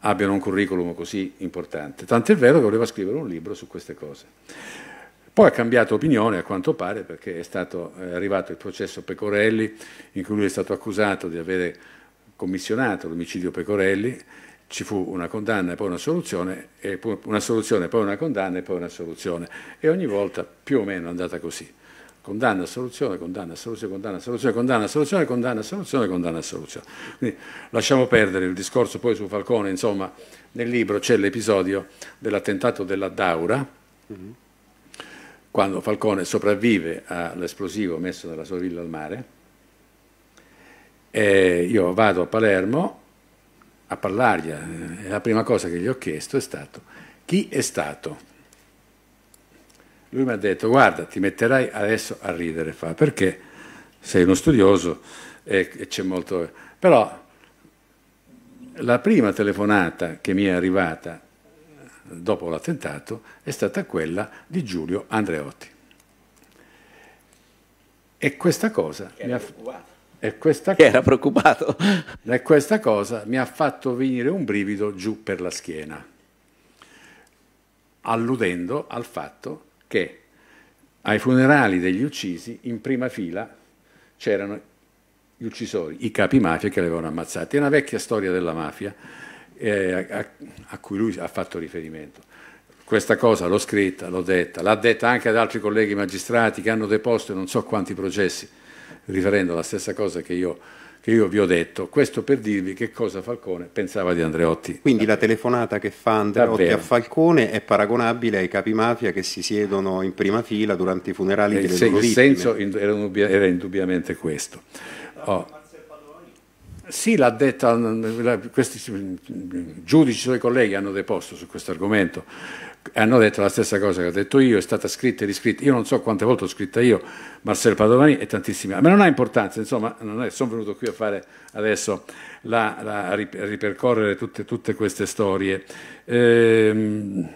abbiano un curriculum così importante. Tant'è vero che voleva scrivere un libro su queste cose. Poi ha cambiato opinione, a quanto pare, perché è, stato, è arrivato il processo Pecorelli, in cui lui è stato accusato di avere commissionato l'omicidio Pecorelli ci fu una condanna e poi una soluzione, e una soluzione, poi una condanna e poi una soluzione. E ogni volta più o meno è andata così. Condanna, soluzione, condanna, soluzione, condanna, soluzione, condanna, soluzione, condanna, soluzione, condanna, soluzione. Quindi lasciamo perdere il discorso poi su Falcone, insomma, nel libro c'è l'episodio dell'attentato della Daura, quando Falcone sopravvive all'esplosivo messo nella sua villa al mare. E io vado a Palermo a parlargli e la prima cosa che gli ho chiesto è stato chi è stato? Lui mi ha detto guarda ti metterai adesso a ridere, fa, perché sei uno studioso e, e c'è molto... Però la prima telefonata che mi è arrivata dopo l'attentato è stata quella di Giulio Andreotti. E questa cosa mi ha, e questa cosa, era preoccupato. [laughs] E questa cosa mi ha fatto venire un brivido giù per la schiena, alludendo al fatto che ai funerali degli uccisi in prima fila c'erano gli uccisori, i capi mafia che li avevano ammazzati. È una vecchia storia della mafia eh, a, a, cui lui ha fatto riferimento. questa cosa l'ho scritta, l'ho detta, l'ha detta anche ad altri colleghi magistrati che hanno deposto non so quanti processi, riferendo la stessa cosa che io, che io vi ho detto. Questo per dirvi che cosa Falcone pensava di Andreotti. Quindi la telefonata che fa Andreotti Davvero. a Falcone è paragonabile ai capi mafia che si siedono in prima fila durante i funerali il, delle se- loro il senso era, indubbia- era indubbiamente questo. Oh. Sì, l'ha detta, questi giudici suoi colleghi hanno deposto su questo argomento, hanno detto la stessa cosa che ho detto io, è stata scritta e riscritta, io non so quante volte ho scritta io, Marcel Padovani e tantissime, ma non ha importanza, insomma, non è, sono venuto qui a fare adesso la, la- a rip- a ripercorrere tutte, tutte queste storie. Ehm,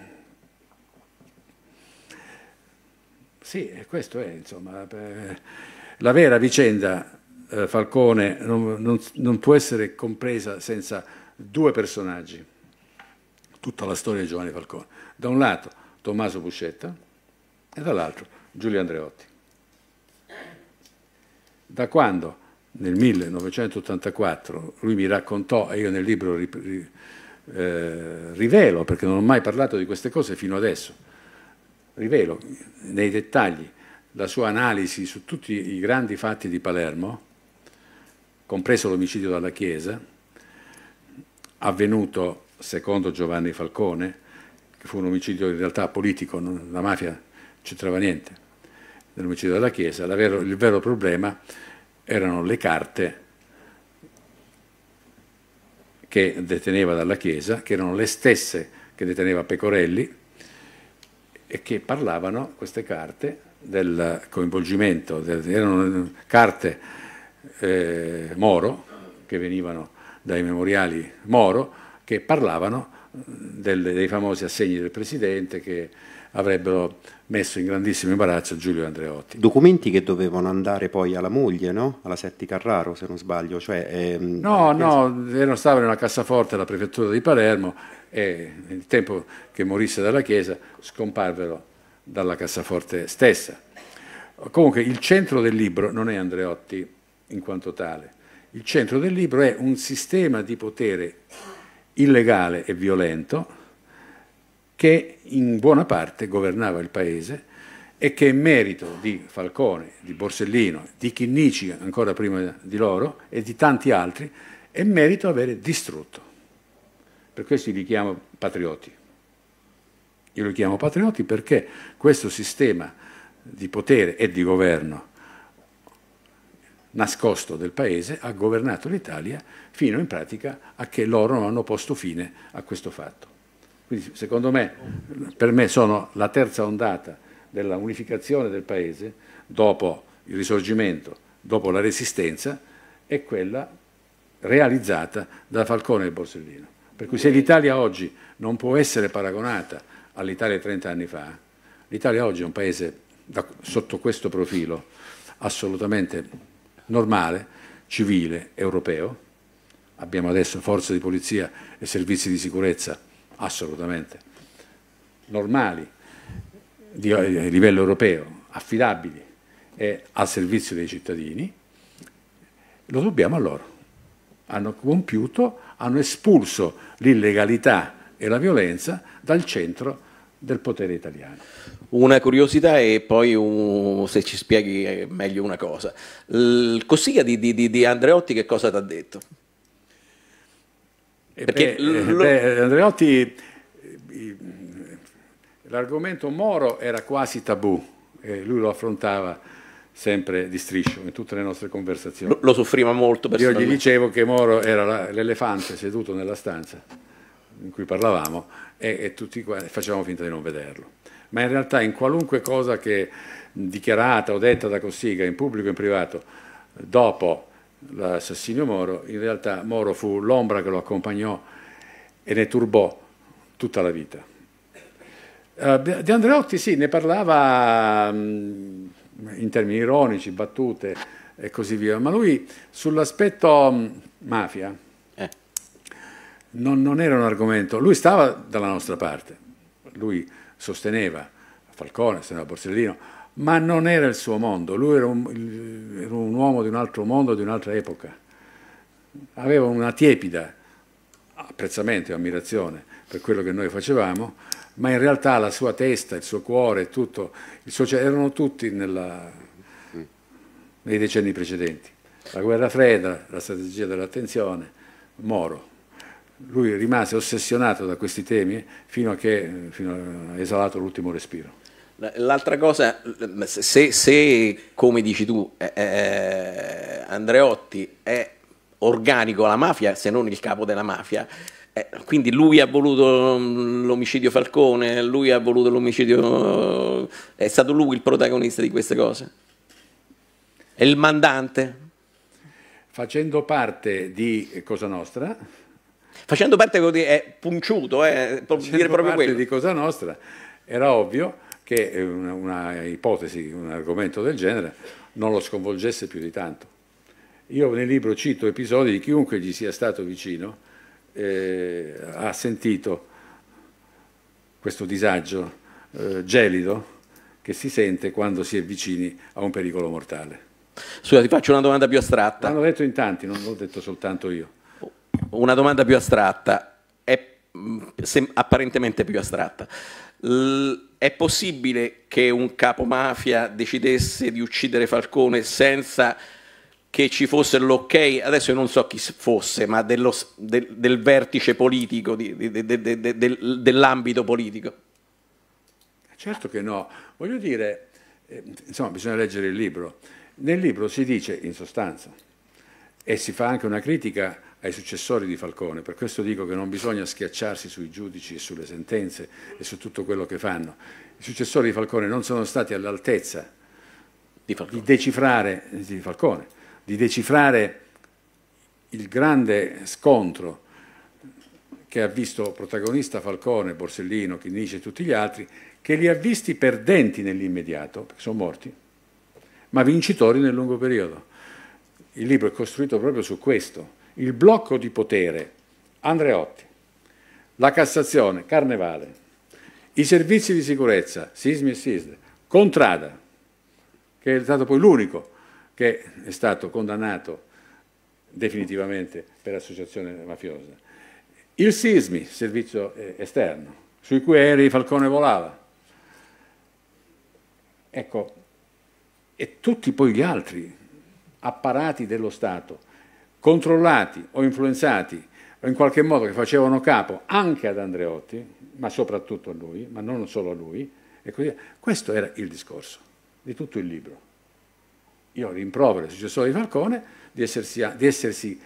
Sì, questo è, insomma, eh, la vera vicenda eh, Falcone non, non- non può essere compresa senza due personaggi, tutta la storia di Giovanni Falcone. Da un lato Tommaso Buscetta e dall'altro Giulio Andreotti. Da quando nel 1984 lui mi raccontò, e io nel libro ri- ri- eh, rivelo, perché non ho mai parlato di queste cose fino adesso, rivelo nei dettagli la sua analisi su tutti i grandi fatti di Palermo, compreso l'omicidio dalla Chiesa, avvenuto secondo Giovanni Falcone, fu un omicidio in realtà politico, non- la mafia non c'entrava niente nell'omicidio della Chiesa, vero- il vero problema erano le carte che deteneva dalla Chiesa, che erano le stesse che deteneva Pecorelli, e che parlavano, queste carte, del coinvolgimento, del- erano carte eh, Moro, che venivano dai memoriali Moro, che parlavano del- dei famosi assegni del Presidente che avrebbero messo in grandissimo imbarazzo Giulio Andreotti. Documenti che dovevano andare poi alla moglie, no? alla Setti Carraro, se non sbaglio. Cioè, ehm, No, alla no, erano, stavano nella cassaforte della prefettura di Palermo e nel tempo che morisse dalla Chiesa scomparvero dalla cassaforte stessa. Comunque il centro del libro non è Andreotti in quanto tale, il centro del libro è un sistema di potere illegale e violento che in buona parte governava il paese e che è merito di Falcone, di Borsellino, di Chinnici ancora prima di loro e di tanti altri, è merito avere distrutto. Per questo li chiamo patrioti. Io li chiamo patrioti perché questo sistema di potere e di governo nascosto del paese ha governato l'Italia fino in pratica a che loro non hanno posto fine a questo fatto. Quindi secondo me, per me sono la terza ondata della unificazione del paese dopo il risorgimento, dopo la resistenza, è quella realizzata da Falcone e Borsellino. Per cui se l'Italia oggi non può essere paragonata all'Italia 30 anni fa, l'Italia oggi è un paese da- sotto questo profilo assolutamente normale, civile, europeo. Abbiamo adesso forze di polizia e servizi di sicurezza assolutamente normali di eh, livello europeo, affidabili e al servizio dei cittadini, lo dobbiamo a loro. Hanno compiuto, hanno espulso l'illegalità e la violenza dal centro del potere italiano. Una curiosità e poi un- se ci spieghi eh, meglio una cosa. Il Cossiga di, di- di- Andreotti che cosa ti ha detto? E Perché beh, lo- beh, Andreotti, eh, l'argomento Moro era quasi tabù lui lo affrontava sempre di striscio in tutte le nostre conversazioni. Lo, soffriva molto Io gli dicevo che Moro era l'elefante seduto nella stanza in cui parlavamo e, e tutti qua- facevamo finta di non vederlo. Ma in realtà in qualunque cosa che dichiarata o detta da Cossiga in pubblico e in privato dopo l'assassinio Moro, in realtà Moro fu l'ombra che lo accompagnò e ne turbò tutta la vita. Eh, di Andreotti sì, ne parlava mh, in termini ironici, battute e così via, ma lui sull'aspetto mh, mafia. Non, non era un argomento, lui stava dalla nostra parte, lui sosteneva Falcone, sosteneva Borsellino, ma non era il suo mondo, lui era un, era un uomo di un altro mondo, di un'altra epoca, aveva una tiepida apprezzamento e ammirazione per quello che noi facevamo, ma in realtà la sua testa, il suo cuore, tutto, il suo, erano tutti nella, nei decenni precedenti. La guerra fredda, la strategia dell'attenzione, Moro. Lui rimase ossessionato da questi temi fino a che fino a esalato l'ultimo respiro. L'altra cosa, se, se, come dici tu, eh, eh, Andreotti è organico alla mafia, se non il capo della mafia, eh, quindi lui ha voluto l'omicidio Falcone, lui ha voluto l'omicidio, è stato lui il protagonista di queste cose? È il mandante? Facendo parte di Cosa Nostra. Facendo parte è punciuto, eh, dire proprio quello. di Cosa Nostra era ovvio che una, una ipotesi, un argomento del genere non lo sconvolgesse più di tanto. Io nel libro cito episodi di chiunque gli sia stato vicino, eh, ha sentito questo disagio eh, gelido che si sente quando si è vicini a un pericolo mortale. Scusa, ti faccio una domanda più astratta. L'hanno detto in tanti, non l'ho detto soltanto io. Una domanda più astratta, è mm, apparentemente più astratta. L è possibile che un capo mafia decidesse di uccidere Falcone senza che ci fosse l'ok, adesso io non so chi fosse, ma dello, del, del, vertice politico, di, de, del, dell'ambito politico? Certo che no. Voglio dire, eh, insomma, bisogna leggere il libro. Nel libro si dice, in sostanza, e si fa anche una critica ai successori di Falcone, per questo dico che non bisogna schiacciarsi sui giudici e sulle sentenze e su tutto quello che fanno. I successori di Falcone non sono stati all'altezza di, di, decifrare, di, Falcone, di decifrare il grande scontro che ha visto protagonista Falcone, Borsellino, Chinnici e tutti gli altri, che li ha visti perdenti nell'immediato, perché sono morti, ma vincitori nel lungo periodo. Il libro è costruito proprio su questo. Il blocco di potere, Andreotti, la Cassazione, Carnevale, i servizi di sicurezza, Sismi e Sisde, Contrada, che è stato poi l'unico che è stato condannato definitivamente per associazione mafiosa, il Sismi, servizio eh, esterno, sui cui aerei Falcone volava. Ecco, e tutti poi gli altri apparati dello Stato, controllati o influenzati o in qualche modo che facevano capo anche ad Andreotti, ma soprattutto a lui, ma non solo a lui, e così Questo era il discorso di tutto il libro. Io rimprovero i successori di Falcone di essersi, di essersi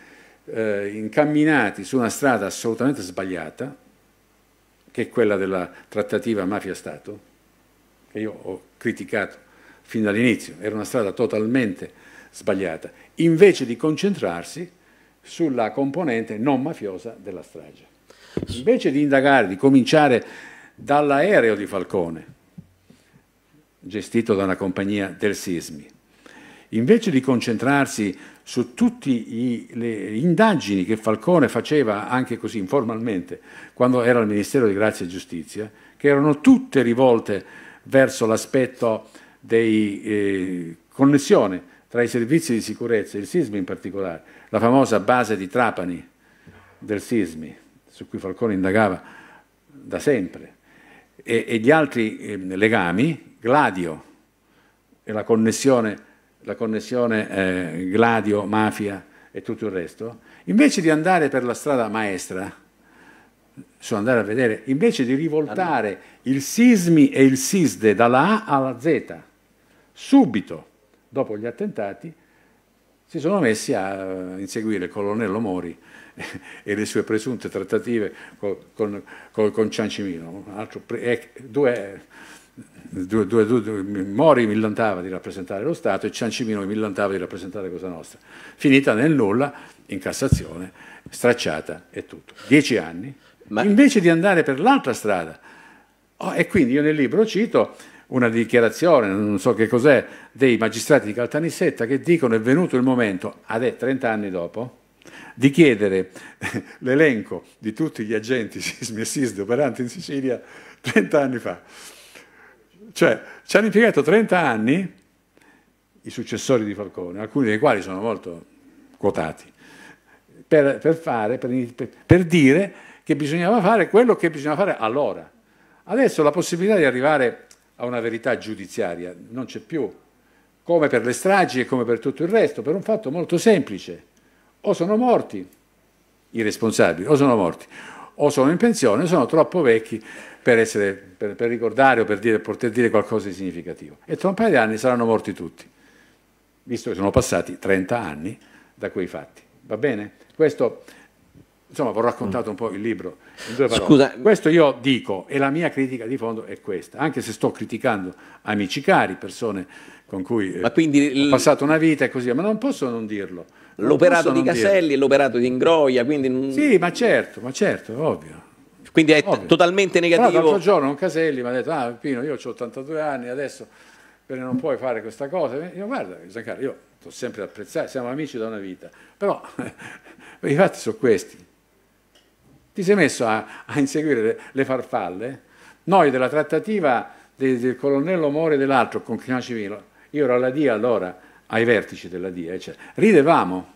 eh, incamminati su una strada assolutamente sbagliata, che è quella della trattativa mafia-Stato, che io ho criticato fin dall'inizio, era una strada totalmente sbagliata, invece di concentrarsi sulla componente non mafiosa della strage. Invece di indagare, di cominciare dall'aereo di Falcone, gestito da una compagnia del Sismi, invece di concentrarsi su tutte le indagini che Falcone faceva anche così informalmente quando era al Ministero di Grazia e Giustizia, che erano tutte rivolte verso l'aspetto di eh, connessione tra i servizi di sicurezza, il SISMI in particolare, la famosa base di Trapani del SISMI, su cui Falcone indagava da sempre, e, e gli altri eh, legami, Gladio e la connessione, la connessione eh, Gladio-mafia e tutto il resto, invece di andare per la strada maestra, sono andare a vedere, invece di rivoltare il Sismi e il Sisde dalla A alla Z, subito dopo gli attentati, si sono messi a inseguire il colonnello Mori e le sue presunte trattative con, con, con, con Ciancimino. Pre, due, due, due, due, Mori millantava di rappresentare lo Stato e Ciancimino millantava di rappresentare Cosa Nostra. Finita nel nulla, in Cassazione, stracciata e tutto. Dieci anni. Ma... Invece di andare per l'altra strada, oh, e quindi io nel libro cito una dichiarazione, non so che cos'è, dei magistrati di Caltanissetta che dicono è venuto il momento, adè 30 anni dopo, di chiedere [laughs] l'elenco di tutti gli agenti [laughs] sismi e sismi operanti in Sicilia 30 anni fa. Cioè, ci hanno impiegato 30 anni i successori di Falcone, alcuni dei quali sono molto quotati, per, per, fare, per, per dire che bisognava fare quello che bisognava fare allora Adesso la possibilità di arrivare a una verità giudiziaria non c'è più, come per le stragi e come per tutto il resto, per un fatto molto semplice. O sono morti i responsabili, o sono morti, o sono in pensione, o sono troppo vecchi per, essere, per, per ricordare o per dire, poter dire qualcosa di significativo. E tra un paio di anni saranno morti tutti, visto che sono passati 30 anni da quei fatti. Va bene? Questo, insomma, vi ho raccontato un po' il libro. Scusa. Questo io dico, e la mia critica di fondo è questa, anche se sto criticando amici cari, persone con cui eh, ho passato una vita e così, ma non posso non dirlo. L'operato di Caselli e l'operato di Ingroia, quindi... Sì, ma certo, ma certo, ovvio. Quindi è Ovvio. totalmente negativo. Però l'altro giorno un Caselli mi ha detto, ah Pino, io ho 82 anni, adesso non puoi fare questa cosa. Io guarda, Giancarlo, io ho sempre apprezzato, siamo amici da una vita, però [laughs] i fatti sono questi. Ti sei messo a, a inseguire le, le, farfalle? Noi della trattativa del, del colonnello Mori e dell'altro con Chinacimino, io ero alla DIA allora, ai vertici della DIA, eccetera. ridevamo.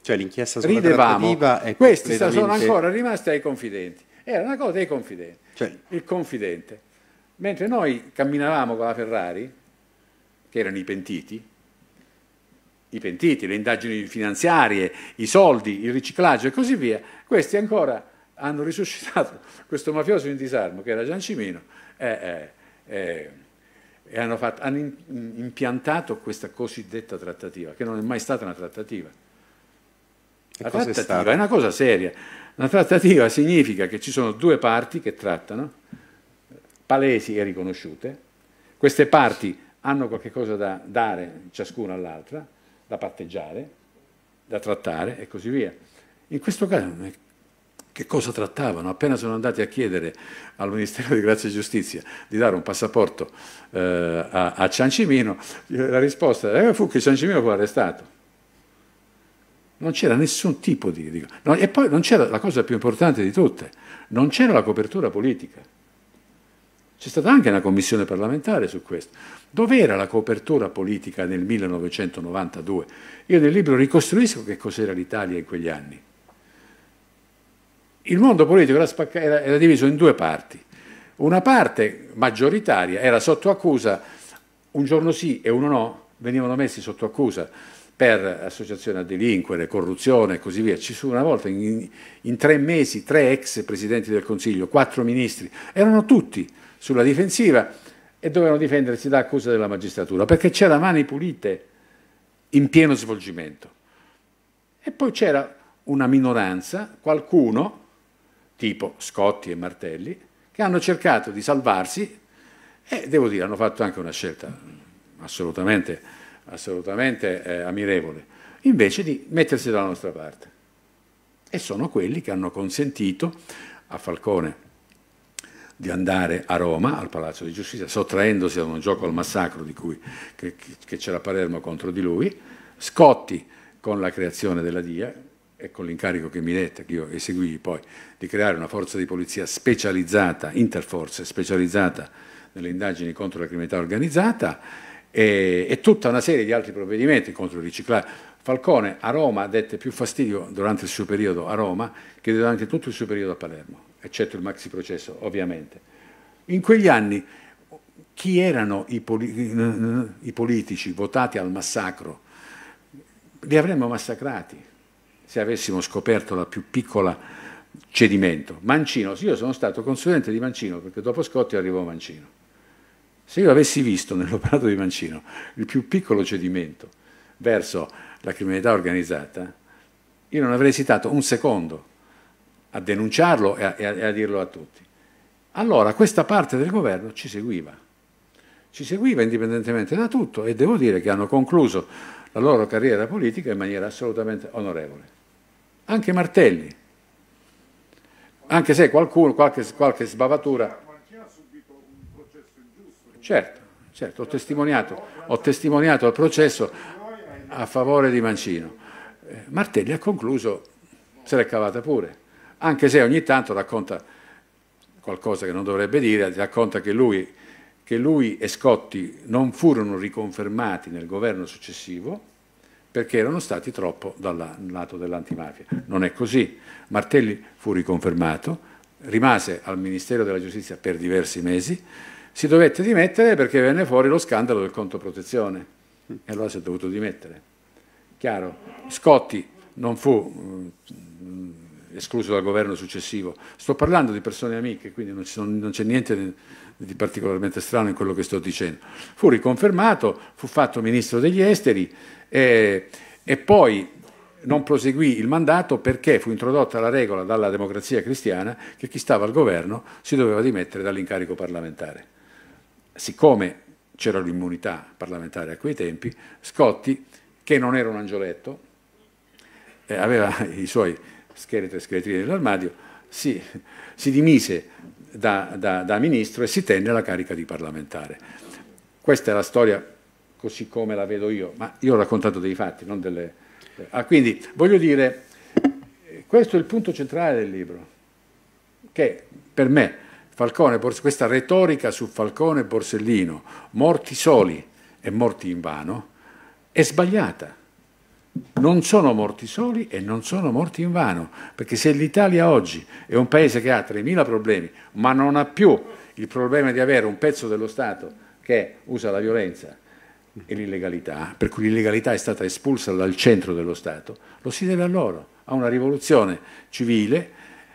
Cioè l'inchiesta sulla ridevamo. Questi completamente... sono ancora rimasti ai confidenti. Era una cosa dei confidenti. Cioè. Il confidente. Mentre noi camminavamo con la Ferrari, che erano i pentiti, i pentiti, le indagini finanziarie, i soldi, il riciclaggio e così via, questi ancora hanno risuscitato questo mafioso in disarmo che era Giancimino e, e, e hanno, fatto, hanno impiantato questa cosiddetta trattativa, che non è mai stata una trattativa. La trattativa è una cosa seria. Una trattativa significa che ci sono due parti che trattano, palesi e riconosciute, queste parti hanno qualcosa da dare ciascuna all'altra, da patteggiare, da trattare e così via. In questo caso che cosa trattavano? Appena sono andati a chiedere al Ministero di Grazia e Giustizia di dare un passaporto eh, a, a, Ciancimino, la risposta eh, fu che Ciancimino fu arrestato. Non c'era nessun tipo di... di no, e poi non c'era la cosa più importante di tutte, non c'era la copertura politica. C'è stata anche una commissione parlamentare su questo. Dov'era la copertura politica nel 1992? Io nel libro ricostruisco che cos'era l'Italia in quegli anni. Il mondo politico era, spacca- era, era diviso in due parti. Una parte maggioritaria era sotto accusa, un giorno sì e uno no, venivano messi sotto accusa per associazione a delinquere, corruzione e così via. Ci fu una volta in, in, tre mesi tre ex presidenti del Consiglio, quattro ministri, erano tutti sulla difensiva e dovevano difendersi da accusa della magistratura, perché c'era mani pulite in pieno svolgimento. E poi c'era una minoranza, qualcuno, tipo Scotti e Martelli, che hanno cercato di salvarsi e, devo dire, hanno fatto anche una scelta assolutamente assolutamente eh, ammirevole, invece di mettersi dalla nostra parte. E sono quelli che hanno consentito a Falcone di andare a Roma, al Palazzo di Giustizia, sottraendosi da un gioco al massacro cui, che, che c'era Palermo contro di lui, Scotti con la creazione della DIA e con l'incarico che mi dette, che io eseguì poi, di creare una forza di polizia specializzata, interforze, specializzata nelle indagini contro la criminalità organizzata, e, e, tutta una serie di altri provvedimenti contro il riciclaggio. Falcone a Roma dette più fastidio durante il suo periodo a Roma che durante tutto il suo periodo a Palermo, eccetto il maxi processo ovviamente. In quegli anni chi erano i, poli i politici votati al massacro? Li avremmo massacrati se avessimo scoperto la più piccola cedimento. Mancino, io sono stato consulente di Mancino perché dopo Scotti arrivò Mancino. Se io avessi visto nell'operato di Mancino il più piccolo cedimento verso la criminalità organizzata, io non avrei esitato un secondo a denunciarlo e a, e a, e a dirlo a tutti. Allora questa parte del governo ci seguiva, ci seguiva indipendentemente da tutto e devo dire che hanno concluso la loro carriera politica in maniera assolutamente onorevole. Anche Martelli, anche se qualcuno, qualche, qualche sbavatura Certo, certo, ho testimoniato, ho testimoniato il processo a favore di Mancino. Eh, Martelli ha concluso, se l'è cavata pure, anche se ogni tanto racconta qualcosa che non dovrebbe dire, racconta che lui, che lui e Scotti non furono riconfermati nel governo successivo perché erano stati troppo dal lato dell'antimafia. Non è così. Martelli fu riconfermato, rimase al Ministero della Giustizia per diversi mesi, si dovette dimettere perché venne fuori lo scandalo del conto protezione e allora si è dovuto dimettere. Chiaro, Scotti non fu eh, escluso dal governo successivo. Sto parlando di persone amiche, quindi non c'è niente di, particolarmente strano in quello che sto dicendo. Fu riconfermato, fu fatto ministro degli esteri e, e poi non proseguì il mandato perché fu introdotta la regola dalla democrazia cristiana che chi stava al governo si doveva dimettere dall'incarico parlamentare. Siccome c'era l'immunità parlamentare a quei tempi, Scotti, che non era un angioletto, eh, aveva i suoi scheletri e scheletrini nell'armadio, si, si, dimise da, da, da ministro e si tenne la carica di parlamentare. Questa è la storia così come la vedo io, ma io ho raccontato dei fatti, non delle Ah, quindi voglio dire, questo è il punto centrale del libro, che per me Falcone, questa retorica su Falcone e Borsellino, morti soli e morti in vano, è sbagliata. Non sono morti soli e non sono morti in vano, perché se l'Italia oggi è un paese che ha 3.000 problemi, ma non ha più il problema di avere un pezzo dello Stato che usa la violenza e l'illegalità, per cui l'illegalità è stata espulsa dal centro dello Stato, lo si deve a loro, a una rivoluzione civile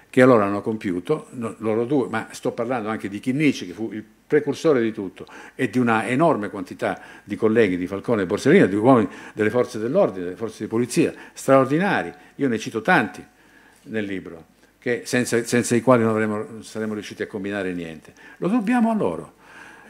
che allora hanno compiuto, loro due, ma sto parlando anche di Chinnici che fu il precursore di tutto e di una enorme quantità di colleghi di Falcone e Borsellino, di uomini delle forze dell'ordine, delle forze di polizia, straordinari, io ne cito tanti nel libro, senza, senza i quali non avremmo, saremmo riusciti a combinare niente. Lo dobbiamo a loro.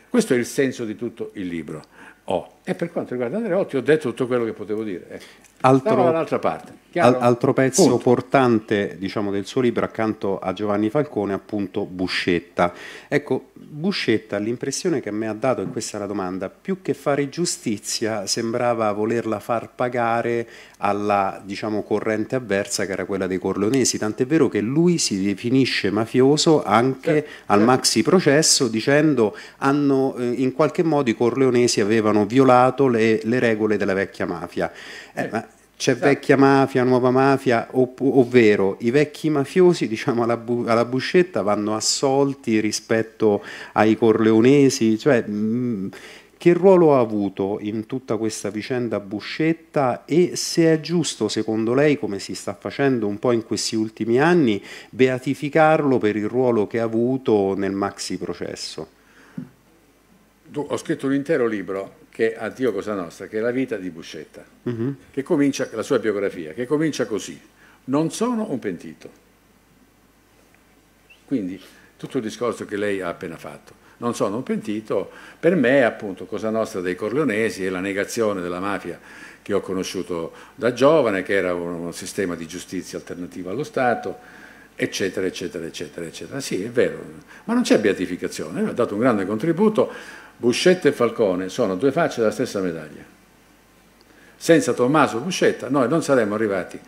Questo è il senso di tutto il libro. Oh. E per quanto riguarda Andreotti ho detto tutto quello che potevo dire. Ecco. Altro, dall'altra parte. Al, altro pezzo Punto. portante diciamo, del suo libro accanto a Giovanni Falcone appunto Buscetta. Ecco, Buscetta l'impressione che a me ha dato, e questa è la domanda, più che fare giustizia sembrava volerla far pagare alla diciamo, corrente avversa che era quella dei Corleonesi, tant'è vero che lui si definisce mafioso anche certo, al certo. maxi processo dicendo hanno eh, in qualche modo i Corleonesi avevano violato le, le regole della vecchia mafia. Eh, ma c'è esatto. vecchia mafia, nuova mafia, ov- ovvero i vecchi mafiosi diciamo, alla, bu- alla, buscetta vanno assolti rispetto ai corleonesi, cioè, mh, mm, che ruolo ha avuto in tutta questa vicenda Buscetta e se è giusto secondo lei, come si sta facendo un po' in questi ultimi anni, beatificarlo per il ruolo che ha avuto nel maxi processo? Ho scritto un intero libro che a Dio Cosa Nostra, che è la vita di Buscetta, uh-huh. che comincia, la sua biografia, che comincia così. Non sono un pentito. Quindi tutto il discorso che lei ha appena fatto. Non sono un pentito, per me appunto Cosa Nostra dei Corleonesi è la negazione della mafia che ho conosciuto da giovane, che era un, un sistema di giustizia alternativo allo Stato, eccetera, eccetera, eccetera, eccetera. Sì, è vero, ma non c'è beatificazione, ha dato un grande contributo Buscetta e Falcone sono due facce della stessa medaglia. Senza Tommaso Buscetta noi non saremmo arrivati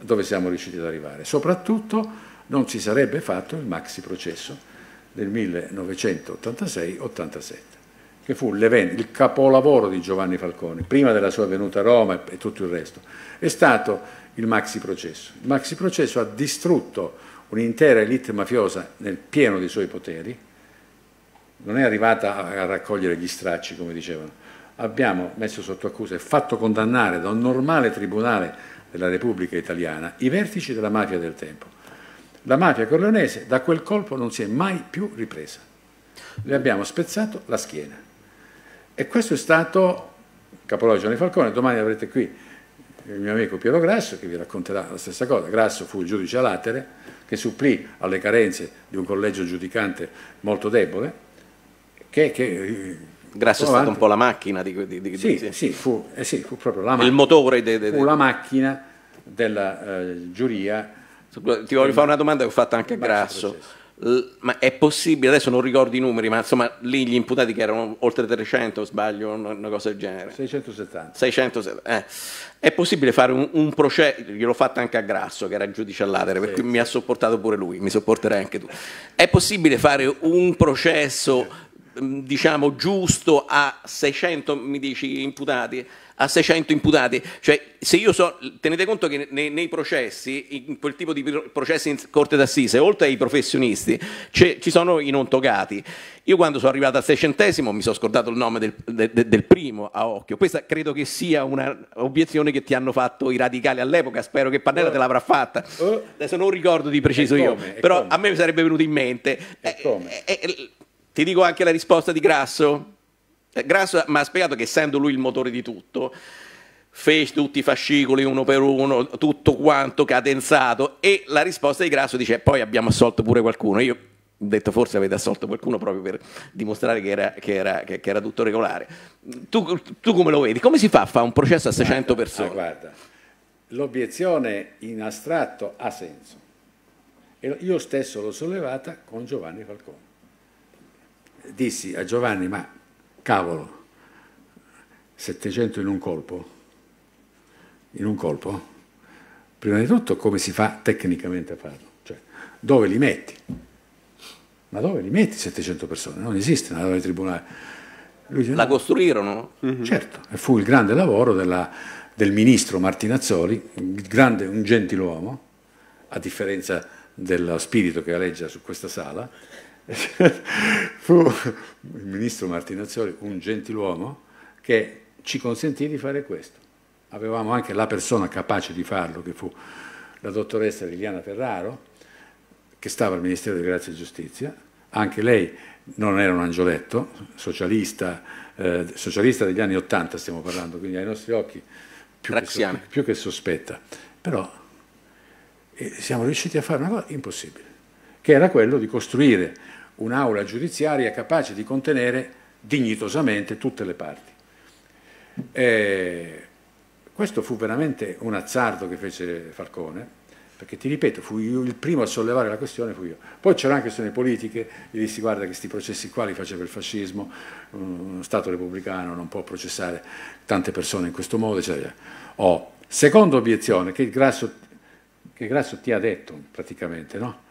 dove siamo riusciti ad arrivare. Soprattutto non si sarebbe fatto il maxi processo del 1986-87, che fu il capolavoro di Giovanni Falcone, prima della sua venuta a Roma e tutto il resto. È stato il maxi processo. Il maxi processo ha distrutto un'intera elite mafiosa nel pieno dei suoi poteri, non è arrivata a raccogliere gli stracci, come dicevano. Abbiamo messo sotto accusa e fatto condannare da un normale tribunale della Repubblica Italiana i vertici della mafia del tempo. La mafia corleonese da quel colpo non si è mai più ripresa. Le abbiamo spezzato la schiena. E questo è stato capologio Giovanni Falcone. Domani avrete qui il mio amico Piero Grasso che vi racconterà la stessa cosa. Grasso fu il giudice a latere che supplì alle carenze di un collegio giudicante molto debole che, che Grasso è stata un po' la macchina di, di, di sì, sì, fu, eh sì, fu, proprio la macchina. Il motore de, de, fu la macchina della uh, giuria. Ti voglio fare una domanda che ho fatto anche a Grasso. ma è possibile, adesso non ricordo i numeri, ma insomma lì gli imputati che erano oltre 300, sbaglio, una, cosa del genere. 670. 670 eh. È possibile fare un, un processo, gliel'ho fatto anche a Grasso che era giudice all'atere, perché sì. mi ha sopportato pure lui, mi sopporterai anche tu. È possibile fare un processo diciamo giusto a 600 mi dici imputati a 600 imputati. Cioè se io so tenete conto che nei, nei processi in quel tipo di processi in corte d'assise oltre ai professionisti ci sono i non togati. Io quando sono arrivato al seicentesimo mi sono scordato il nome del, de, de, del primo a occhio. Questa credo che sia un'obiezione che ti hanno fatto i radicali all'epoca. Spero che Pannella te l'avrà fatta. Oh. adesso non ricordo di preciso io però a me mi sarebbe venuto in mente. Eh, eh, eh, ti dico anche la risposta di Grasso. Eh, Grasso mi ha spiegato che essendo lui il motore di tutto, fece tutti i fascicoli uno per uno, tutto quanto cadenzato e la risposta di Grasso dice poi abbiamo assolto pure qualcuno. Io ho detto forse avete assolto qualcuno proprio per dimostrare che era, che era, che, era tutto regolare. Tu, tu, come lo vedi? Come si fa a fare un processo a 600 guarda, persone? Ah, guarda, l'obiezione in astratto ha senso. Io stesso l'ho sollevata con Giovanni Falcone dissi a Giovanni, ma cavolo, 700 in un colpo? In un colpo? Prima di tutto come si fa tecnicamente a farlo? Cioè, dove li metti? Ma dove li metti 700 persone? Non esiste una tribunale. Dice, la no. costruirono? Mm-hmm. Certo, e fu il grande lavoro della, del ministro Martinazzoli, un, grande, un gentiluomo, a differenza dello spirito che aleggia su questa sala, [laughs] fu il ministro Martinazzoli un gentiluomo che ci consentì di fare questo. Avevamo anche la persona capace di farlo, che fu la dottoressa Liliana Ferraro, che stava al Ministero di Grazia e Giustizia. Anche lei non era un angioletto, socialista, eh, socialista degli anni Ottanta stiamo parlando, quindi ai nostri occhi più, che, più che, sospetta. Però eh, siamo riusciti a fare una cosa impossibile, che era quello di costruire un'aula giudiziaria capace di contenere dignitosamente tutte le parti. E questo fu veramente un azzardo che fece Falcone, perché ti ripeto, fui io il primo a sollevare la questione, fui io. Poi c'erano anche questioni politiche, gli dissi guarda che questi processi qua li faceva il fascismo, uno Stato repubblicano non può processare tante persone in questo modo, eccetera. Oh, seconda obiezione, che Grasso, che Grasso ti ha detto praticamente, no?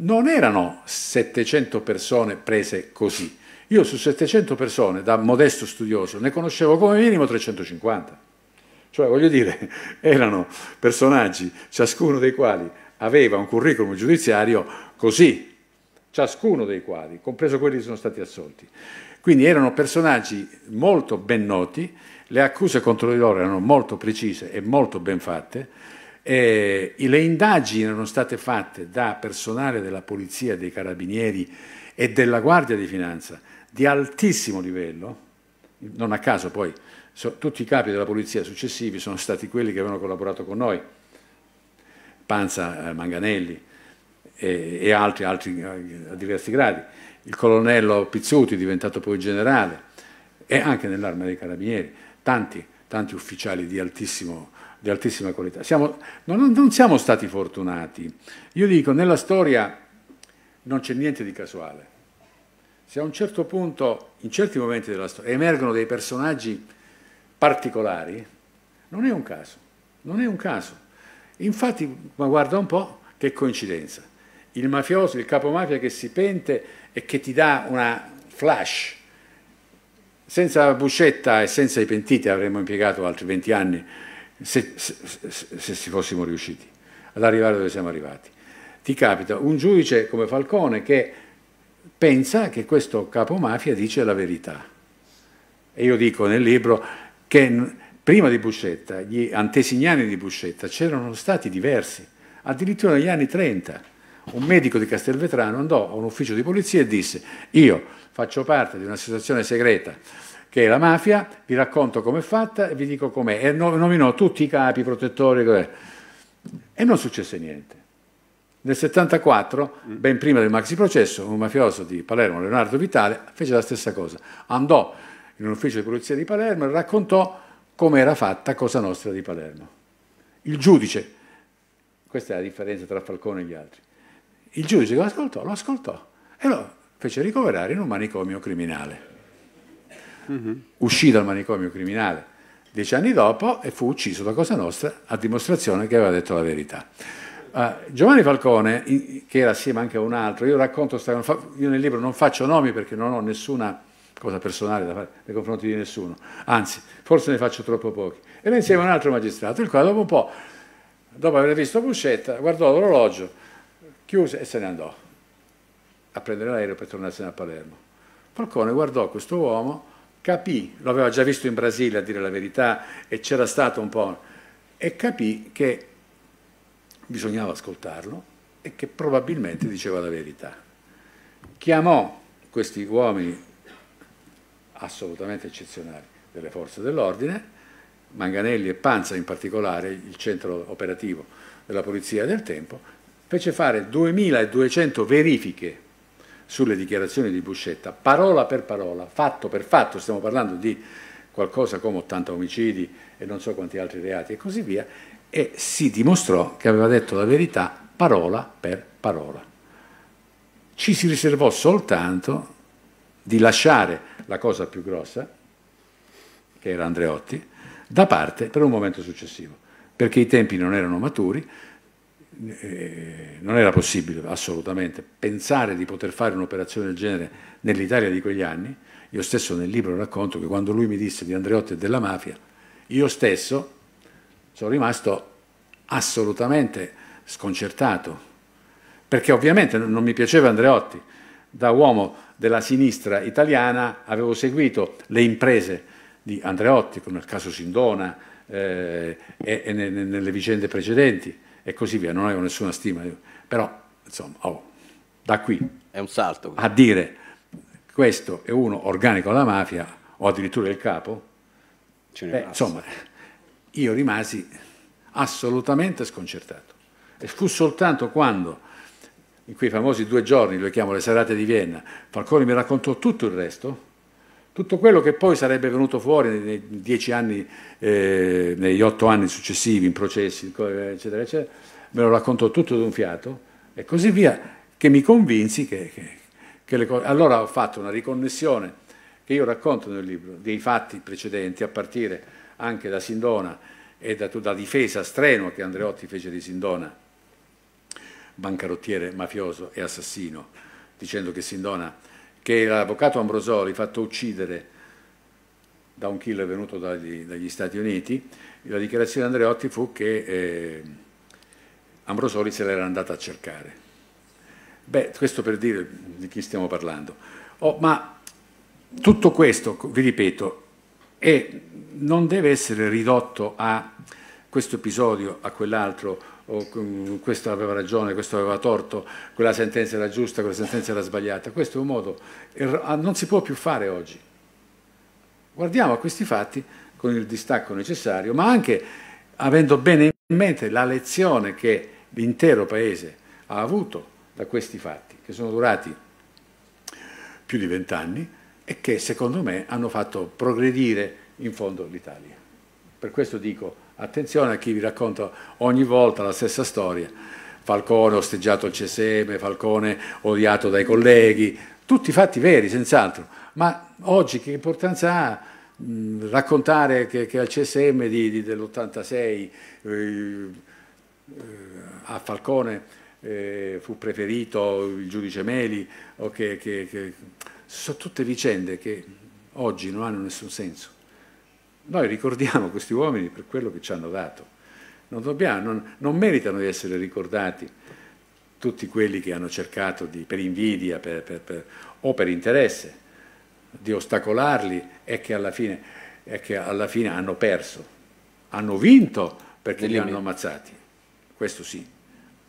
Non erano 700 persone prese così. Io su 700 persone, da modesto studioso, ne conoscevo come minimo 350. Cioè, voglio dire, [laughs] erano personaggi, ciascuno dei quali aveva un curriculum giudiziario così, ciascuno dei quali, compreso quelli che sono stati assolti. Quindi erano personaggi molto ben noti, le accuse contro di loro erano molto precise e molto ben fatte, eh, le indagini erano state fatte da personale della Polizia, dei Carabinieri e della Guardia di Finanza di altissimo livello, non a caso poi so, tutti i capi della Polizia successivi sono stati quelli che avevano collaborato con noi, Panza, eh, Manganelli e, e altri, altri a diversi gradi, il colonnello Pizzuti diventato poi generale e anche nell'arma dei Carabinieri, tanti, tanti ufficiali di altissimo livello di altissima qualità. Siamo, non, non, siamo stati fortunati. Io dico, nella storia non c'è niente di casuale. Se a un certo punto, in certi momenti della storia, emergono dei personaggi particolari, non è un caso, non è un caso. Infatti, ma guarda un po' che coincidenza. Il mafioso, il capomafia che si pente e che ti dà una flash. Senza Buscetta e senza i pentiti avremmo impiegato altri 20 anni se, se, se, se fossimo riusciti ad arrivare dove siamo arrivati. Ti capita un giudice come Falcone che pensa che questo capomafia dice la verità. E io dico nel libro che prima di Buscetta, gli antesignani di Buscetta c'erano stati diversi, addirittura negli anni 30. Un medico di Castelvetrano andò a un ufficio di polizia e disse io faccio parte di un'associazione segreta che è la mafia, vi racconto com'è fatta e vi dico com'è. E nominò tutti i capi, protettori, cos'è. e non successe niente. Nel 74, ben prima del maxi processo, un mafioso di Palermo, Leonardo Vitale, fece la stessa cosa. Andò in un ufficio di polizia di Palermo e raccontò come era fatta Cosa Nostra di Palermo. Il giudice, questa è la differenza tra Falcone e gli altri, il giudice che lo ascoltò, lo ascoltò e lo fece ricoverare in un manicomio criminale mm-hmm. uscì dal manicomio criminale dieci anni dopo e fu ucciso da Cosa Nostra a dimostrazione che aveva detto la verità. Uh, Giovanni Falcone, che era assieme anche a un altro, io racconto, io nel libro non faccio nomi perché non ho nessuna cosa personale da fare nei confronti di nessuno, anzi, forse ne faccio troppo pochi. Era insieme a un altro magistrato, il quale dopo un po', dopo aver visto Buscetta, guardò l'orologio, chiuse e se ne andò a prendere l'aereo per tornarsene a Palermo. Falcone guardò questo uomo, capì, lo aveva già visto in Brasile a dire la verità e c'era stato un po', e capì che bisognava ascoltarlo e che probabilmente diceva la verità. Chiamò questi uomini assolutamente eccezionali delle forze dell'ordine, Manganelli e Panza in particolare, il centro operativo della Polizia del Tempo, fece fare 2200 verifiche sulle dichiarazioni di Buscetta, parola per parola, fatto per fatto, stiamo parlando di qualcosa come 80 omicidi e non so quanti altri reati e così via, e si dimostrò che aveva detto la verità parola per parola. Ci si riservò soltanto di lasciare la cosa più grossa, che era Andreotti, da parte per un momento successivo, perché i tempi non erano maturi, non era possibile assolutamente pensare di poter fare un'operazione del genere nell'Italia di quegli anni. Io stesso nel libro racconto che quando lui mi disse di Andreotti e della mafia, io stesso sono rimasto assolutamente sconcertato, perché ovviamente non mi piaceva Andreotti. Da uomo della sinistra italiana avevo seguito le imprese di Andreotti, il caso Sindona eh, e, e nelle vicende precedenti e così via, non avevo nessuna stima. Però, insomma, oh, da qui è un salto. a dire questo è uno organico alla mafia o addirittura il capo, beh, insomma, io rimasi assolutamente sconcertato. E fu soltanto quando, in quei famosi due giorni, lo chiamo le serate di Vienna, Falcone mi raccontò tutto il resto, tutto quello che poi sarebbe venuto fuori nei dieci anni, eh, negli otto anni successivi, in processi, eccetera, eccetera, me lo raccontò tutto d'un fiato e così via, che mi convinsi che, che, che le cose... Allora ho fatto una riconnessione che io racconto nel libro, dei fatti precedenti, a partire anche da Sindona e da, da difesa strenua che Andreotti fece di Sindona, bancarottiere mafioso e assassino, dicendo che Sindona, che l'avvocato Ambrosoli, fatto uccidere da un killer venuto dagli, dagli Stati Uniti, la dichiarazione di Andreotti fu che eh, Ambrosoli se l'era andata a cercare. Beh, questo per dire di chi stiamo parlando. Oh, ma tutto questo, vi ripeto, è, non deve essere ridotto a questo episodio, a quell'altro, o questo aveva ragione, questo aveva torto, quella sentenza era giusta, quella sentenza era sbagliata. Questo è un modo, ah, non si può più fare oggi. Guardiamo a questi fatti con il distacco necessario, ma anche avendo bene in mente la lezione che l'intero Paese ha avuto da questi fatti, che sono durati più di vent'anni e che secondo me hanno fatto progredire in fondo l'Italia. Per questo dico attenzione a chi vi racconta ogni volta la stessa storia. Falcone osteggiato al CSM, Falcone odiato dai colleghi, tutti fatti veri, senz'altro. Ma oggi che importanza ha mh, raccontare che, che, al CSM dell'86 eh, eh, a Falcone eh, fu preferito il giudice Meli, che, che, sono tutte vicende che oggi non hanno nessun senso. Noi ricordiamo [laughs] questi uomini per quello che ci hanno dato. Non, dobbiamo, non, non meritano di essere ricordati tutti quelli che hanno cercato di, per invidia per, per, per, o per interesse di ostacolarli e che alla fine, che alla fine hanno perso. Hanno vinto perché li hanno ammazzati. Questo sì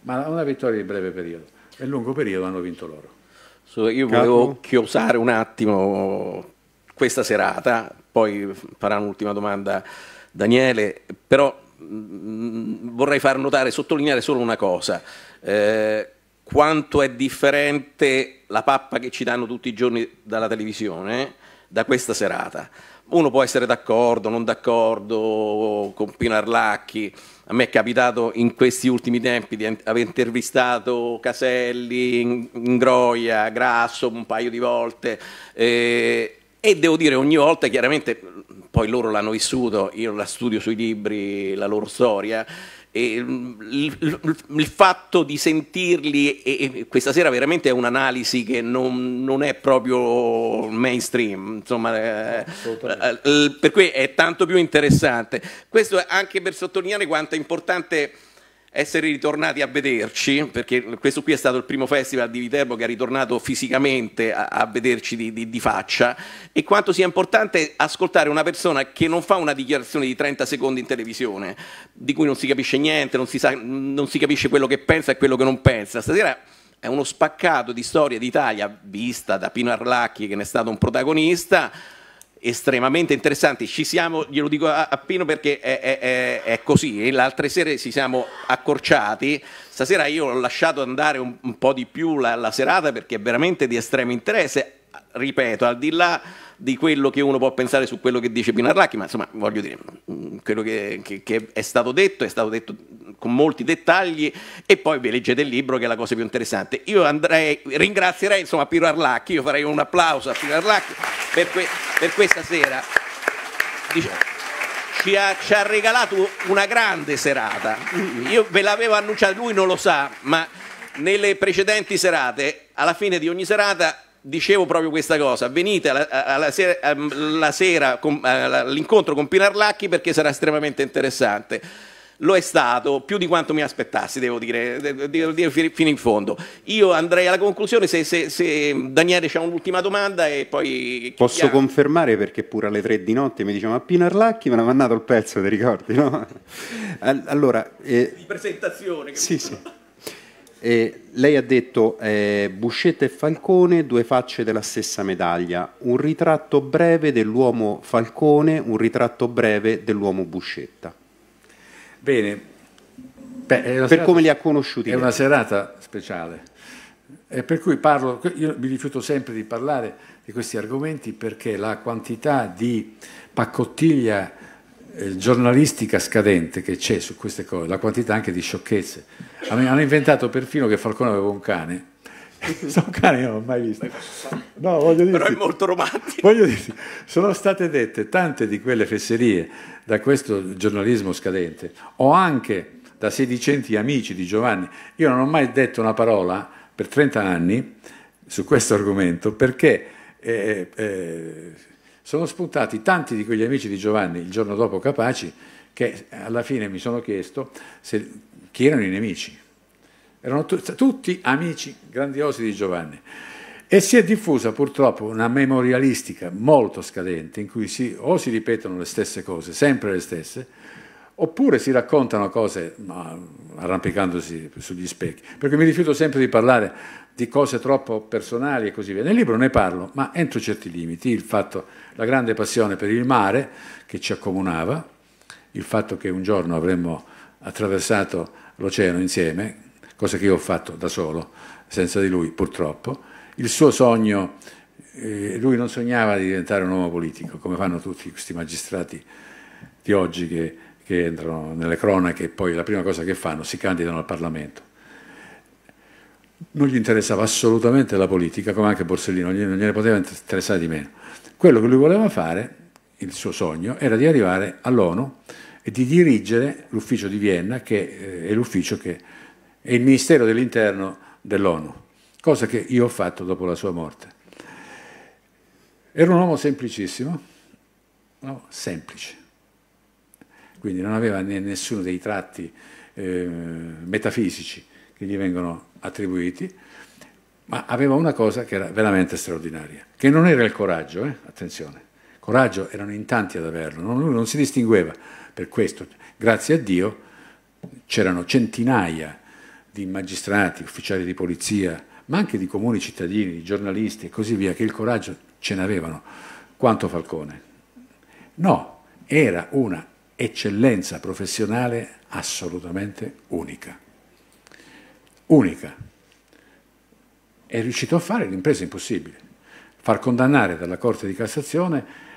ma una vittoria di breve periodo. Nel lungo periodo hanno vinto loro. So, io volevo chiosare un attimo questa serata, poi farà un'ultima domanda Daniele, però mh, mm, vorrei far notare, sottolineare solo una cosa. Eh, quanto è differente la pappa che ci danno tutti i giorni dalla televisione da questa serata. Uno può essere d'accordo, non d'accordo con Pino Arlacchi, a me è capitato in questi ultimi tempi di aver intervistato Caselli, Ingroia, Grasso un paio di volte eh, e devo dire ogni volta chiaramente poi loro l'hanno vissuto, io la studio sui libri, la loro storia E il, fatto di sentirli, e, questa sera veramente è un'analisi che non, non è proprio mainstream, insomma, eh, eh, per cui è tanto più interessante. Questo anche per sottolineare quanto è importante essere ritornati a vederci, perché questo qui è stato il primo festival di Viterbo che ha ritornato fisicamente a, a vederci di, di, di, faccia, e quanto sia importante ascoltare una persona che non fa una dichiarazione di 30 secondi in televisione, di cui non si capisce niente, non si, sa, non si capisce quello che pensa e quello che non pensa. Stasera è uno spaccato di storia d'Italia vista da Pino Arlacchi, che ne è stato un protagonista, estremamente interessanti. Ci siamo, glielo dico a, Pino perché è, è, è così, le altre sere ci siamo accorciati, stasera io ho lasciato andare un, un po' di più la, la serata perché è veramente di estremo interesse, ripeto, al di là di quello che uno può pensare su quello che dice Pino Arlacchi, ma insomma voglio dire, mm, quello che, che, che, è stato detto è stato detto con molti dettagli e poi vi leggete il libro che è la cosa più interessante. Io andrei, ringrazierei insomma Pino Arlacchi, io farei un applauso a Pino Arlacchi per, que, per questa sera. Dice, ci ha, ci ha regalato una grande serata, io ve l'avevo annunciato, lui non lo sa, ma nelle precedenti serate, alla fine di ogni serata dicevo proprio questa cosa, venite alla, alla sera, all'incontro con Pinarlacchi perché sarà estremamente interessante. Lo è stato più di quanto mi aspettassi, devo dire, devo dire fino in fondo. Io andrei alla conclusione se, se, se Daniele c'ha un'ultima domanda e poi... Posso confermare perché pure alle tre di notte mi dicevano ma Pinarlacchi me l'ha mandato il pezzo, ti ricordi? No? [laughs] Allora... Eh, di presentazione. Sì, sì. Eh, lei ha detto eh, Buscetta e Falcone, due facce della stessa medaglia, un ritratto breve dell'uomo Falcone, un ritratto breve dell'uomo Buscetta. Bene, Beh, per serata, come li ha conosciuti. È lei. una serata speciale, e per cui parlo, io mi rifiuto sempre di parlare di questi argomenti perché la quantità di paccottiglia eh, giornalistica scadente che c'è su queste cose, la quantità anche di sciocchezze. Hanno inventato perfino che Falcone aveva un cane. [laughs] Questo cane non l'ho mai visto. No, voglio dirti, Però è molto romantico. Voglio dirti, sono state dette tante di quelle fesserie da questo giornalismo scadente, o anche da sedicenti amici di Giovanni. Io non ho mai detto una parola per 30 anni su questo argomento perché eh, eh, sono spuntati tanti di quegli amici di Giovanni il giorno dopo Capaci che alla fine mi sono chiesto se, chi erano i nemici. Erano tu, tutti amici grandiosi di Giovanni. E si è diffusa purtroppo una memorialistica molto scadente in cui si, o si ripetono le stesse cose, sempre le stesse, oppure si raccontano cose arrampicandosi sugli specchi. Perché mi rifiuto sempre di parlare di cose troppo personali e così via. Nel libro ne parlo, ma entro certi limiti, il fatto, la grande passione per il mare che ci accomunava, il fatto che un giorno avremmo attraversato l'oceano insieme, cosa che io ho fatto da solo, senza di lui purtroppo, il suo sogno, eh, lui non sognava di diventare un uomo politico, come fanno tutti questi magistrati di oggi che che entrano nelle cronache e poi la prima cosa che fanno si candidano al Parlamento. Non gli interessava assolutamente la politica, come anche Borsellino, non gliene poteva interessare di meno. Quello che lui voleva fare, il suo sogno, era di arrivare all'ONU e di dirigere l'ufficio di Vienna, che eh, è l'ufficio che è il Ministero dell'Interno dell'ONU, cosa che io ho fatto dopo la sua morte. Era un uomo semplicissimo, no? semplice, quindi non aveva nessuno dei tratti eh, metafisici che gli vengono attribuiti, ma aveva una cosa che era veramente straordinaria, che non era il coraggio, eh? attenzione, coraggio erano in tanti ad averlo, non, lui non si distingueva per questo, grazie a Dio c'erano centinaia di magistrati, ufficiali di polizia, ma anche di comuni cittadini, di giornalisti e così via, che il coraggio ce n'avevano, quanto Falcone. No, era una eccellenza professionale assolutamente unica. Unica. È riuscito a fare l'impresa impossibile, far condannare dalla Corte di Cassazione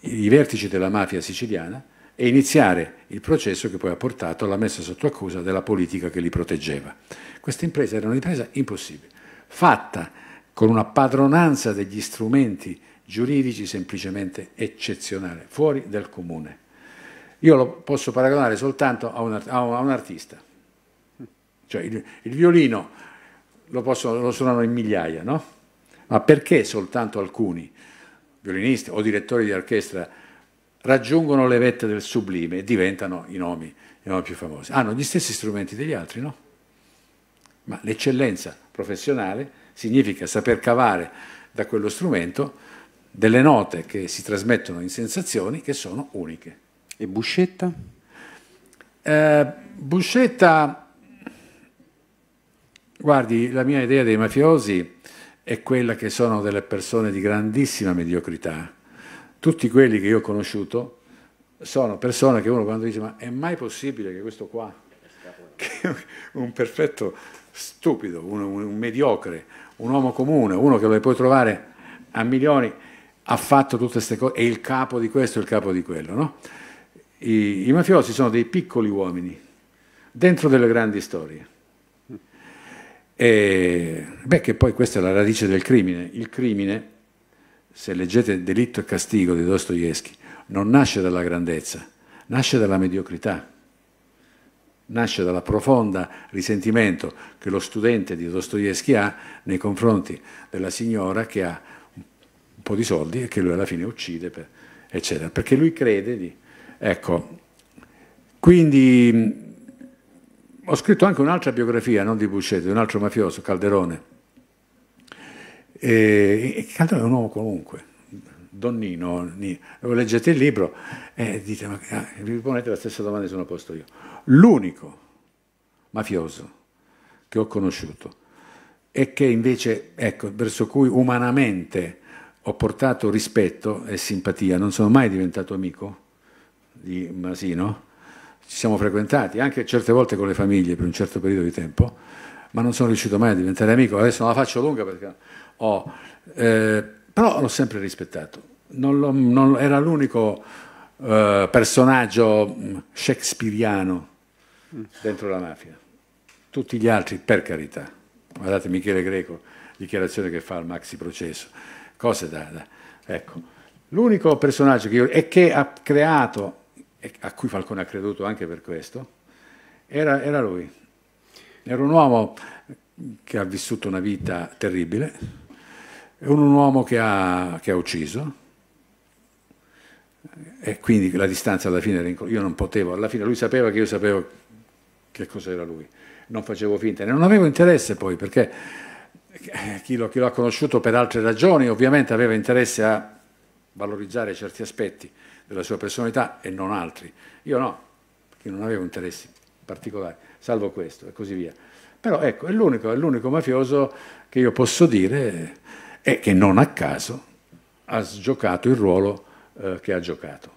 i vertici della mafia siciliana e iniziare il processo che poi ha portato alla messa sotto accusa della politica che li proteggeva. Questa impresa era un'impresa impossibile, fatta con una padronanza degli strumenti giuridici semplicemente eccezionale, fuori del comune io lo posso paragonare soltanto a un, a un artista. Cioè il, il violino lo, possono, lo suonano in migliaia, no? Ma perché soltanto alcuni violinisti o direttori di orchestra raggiungono le vette del sublime e diventano i nomi, i nomi più famosi? Hanno gli stessi strumenti degli altri, no? Ma l'eccellenza professionale significa saper cavare da quello strumento delle note che si trasmettono in sensazioni che sono uniche. E Buscetta? Eh, Buscetta, guardi, la mia idea dei mafiosi è quella che sono delle persone di grandissima mediocrità. Tutti quelli che io ho conosciuto sono persone che uno quando dice ma è mai possibile che questo qua, che un perfetto stupido, un, un mediocre, un uomo comune, uno che lo puoi trovare a milioni, ha fatto tutte queste cose, è il capo di questo, è il capo di quello, no? I, I, mafiosi sono dei piccoli uomini dentro delle grandi storie. E, beh, che poi questa è la radice del crimine. Il crimine, se leggete Delitto e Castigo di Dostoevsky, non nasce dalla grandezza, nasce dalla mediocrità, nasce dalla profonda risentimento che lo studente di Dostoevsky ha nei confronti della signora che ha un po' di soldi e che lui alla fine uccide, per, eccetera, perché lui crede di Ecco, quindi ho scritto anche un'altra biografia, non di Buscetta, di un altro mafioso, Calderone. E, Calderone è un uomo comunque, Donnino, leggete il libro e dite, ma ah, vi ponete la stessa domanda che sono posto io. L'unico mafioso che ho conosciuto e che invece, ecco, verso cui umanamente ho portato rispetto e simpatia, non sono mai diventato amico, di Masino, ci siamo frequentati anche certe volte con le famiglie per un certo periodo di tempo, ma non sono riuscito mai a diventare amico, adesso non la faccio lunga perché ho, eh, però l'ho sempre rispettato, non non, era l'unico eh, personaggio mm, shakespeariano dentro la mafia, tutti gli altri per carità, guardate Michele Greco, dichiarazione che fa al maxi processo, cose da... da ecco. L'unico personaggio che io, e che ha creato a cui Falcone ha creduto anche per questo, era, era lui. Era un uomo che ha vissuto una vita terribile, un uomo che ha, che ha ucciso, e quindi la distanza alla fine era io non potevo, alla fine lui sapeva che io sapevo che cosa era lui, non facevo finta, non avevo interesse poi perché chi lo, chi lo ha conosciuto per altre ragioni ovviamente aveva interesse a valorizzare certi aspetti della sua personalità e non altri. Io no, perché non avevo interessi particolari, salvo questo e così via. Però ecco, è l'unico, è l'unico mafioso che io posso dire e che non a caso ha giocato il ruolo eh, che ha giocato.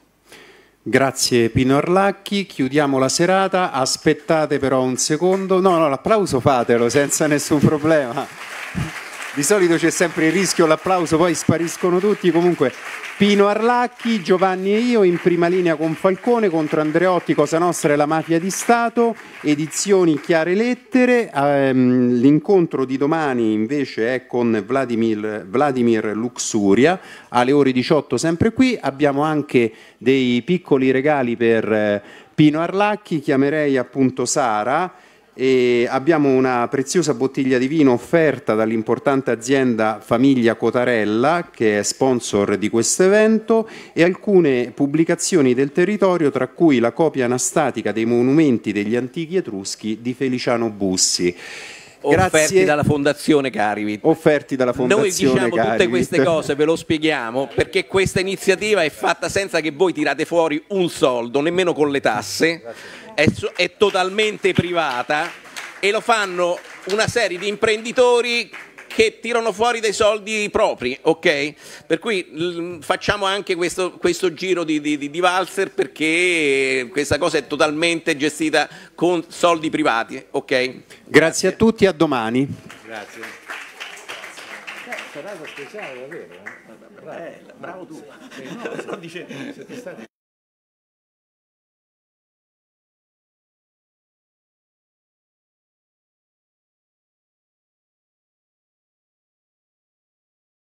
Grazie Pino Arlacchi, chiudiamo la serata, aspettate però un secondo, no no l'applauso fatelo senza nessun problema. Di solito c'è sempre il rischio, l'applauso, poi spariscono tutti. Comunque, Pino Arlacchi, Giovanni e io in prima linea con Falcone contro Andreotti, Cosa Nostra e la Mafia di Stato, edizioni Chiare Lettere. Ehm, l'incontro di domani invece è con Vladimir, Vladimir Luxuria alle ore 18, sempre qui. Abbiamo anche dei piccoli regali per eh, Pino Arlacchi, chiamerei appunto Sara e abbiamo una preziosa bottiglia di vino offerta dall'importante azienda Famiglia Cotarella che è sponsor di questo evento e alcune pubblicazioni del territorio tra cui la copia anastatica dei monumenti degli antichi etruschi di Feliciano Bussi. Offerti Grazie. dalla Fondazione Carivit. Offerti dalla Fondazione Noi diciamo Carivit. tutte queste cose, ve lo spieghiamo, perché questa iniziativa è fatta senza che voi tirate fuori un soldo, nemmeno con le tasse. Grazie è, è totalmente privata e lo fanno una serie di imprenditori che tirano fuori dei soldi propri, ok? Per cui facciamo anche questo, questo giro di, di, di, valzer perché questa cosa è totalmente gestita con soldi privati, ok? Grazie, Grazie a tutti, a domani. Grazie. Serata speciale, davvero? Eh? Bravo. Eh, bravo tu. Eh, no,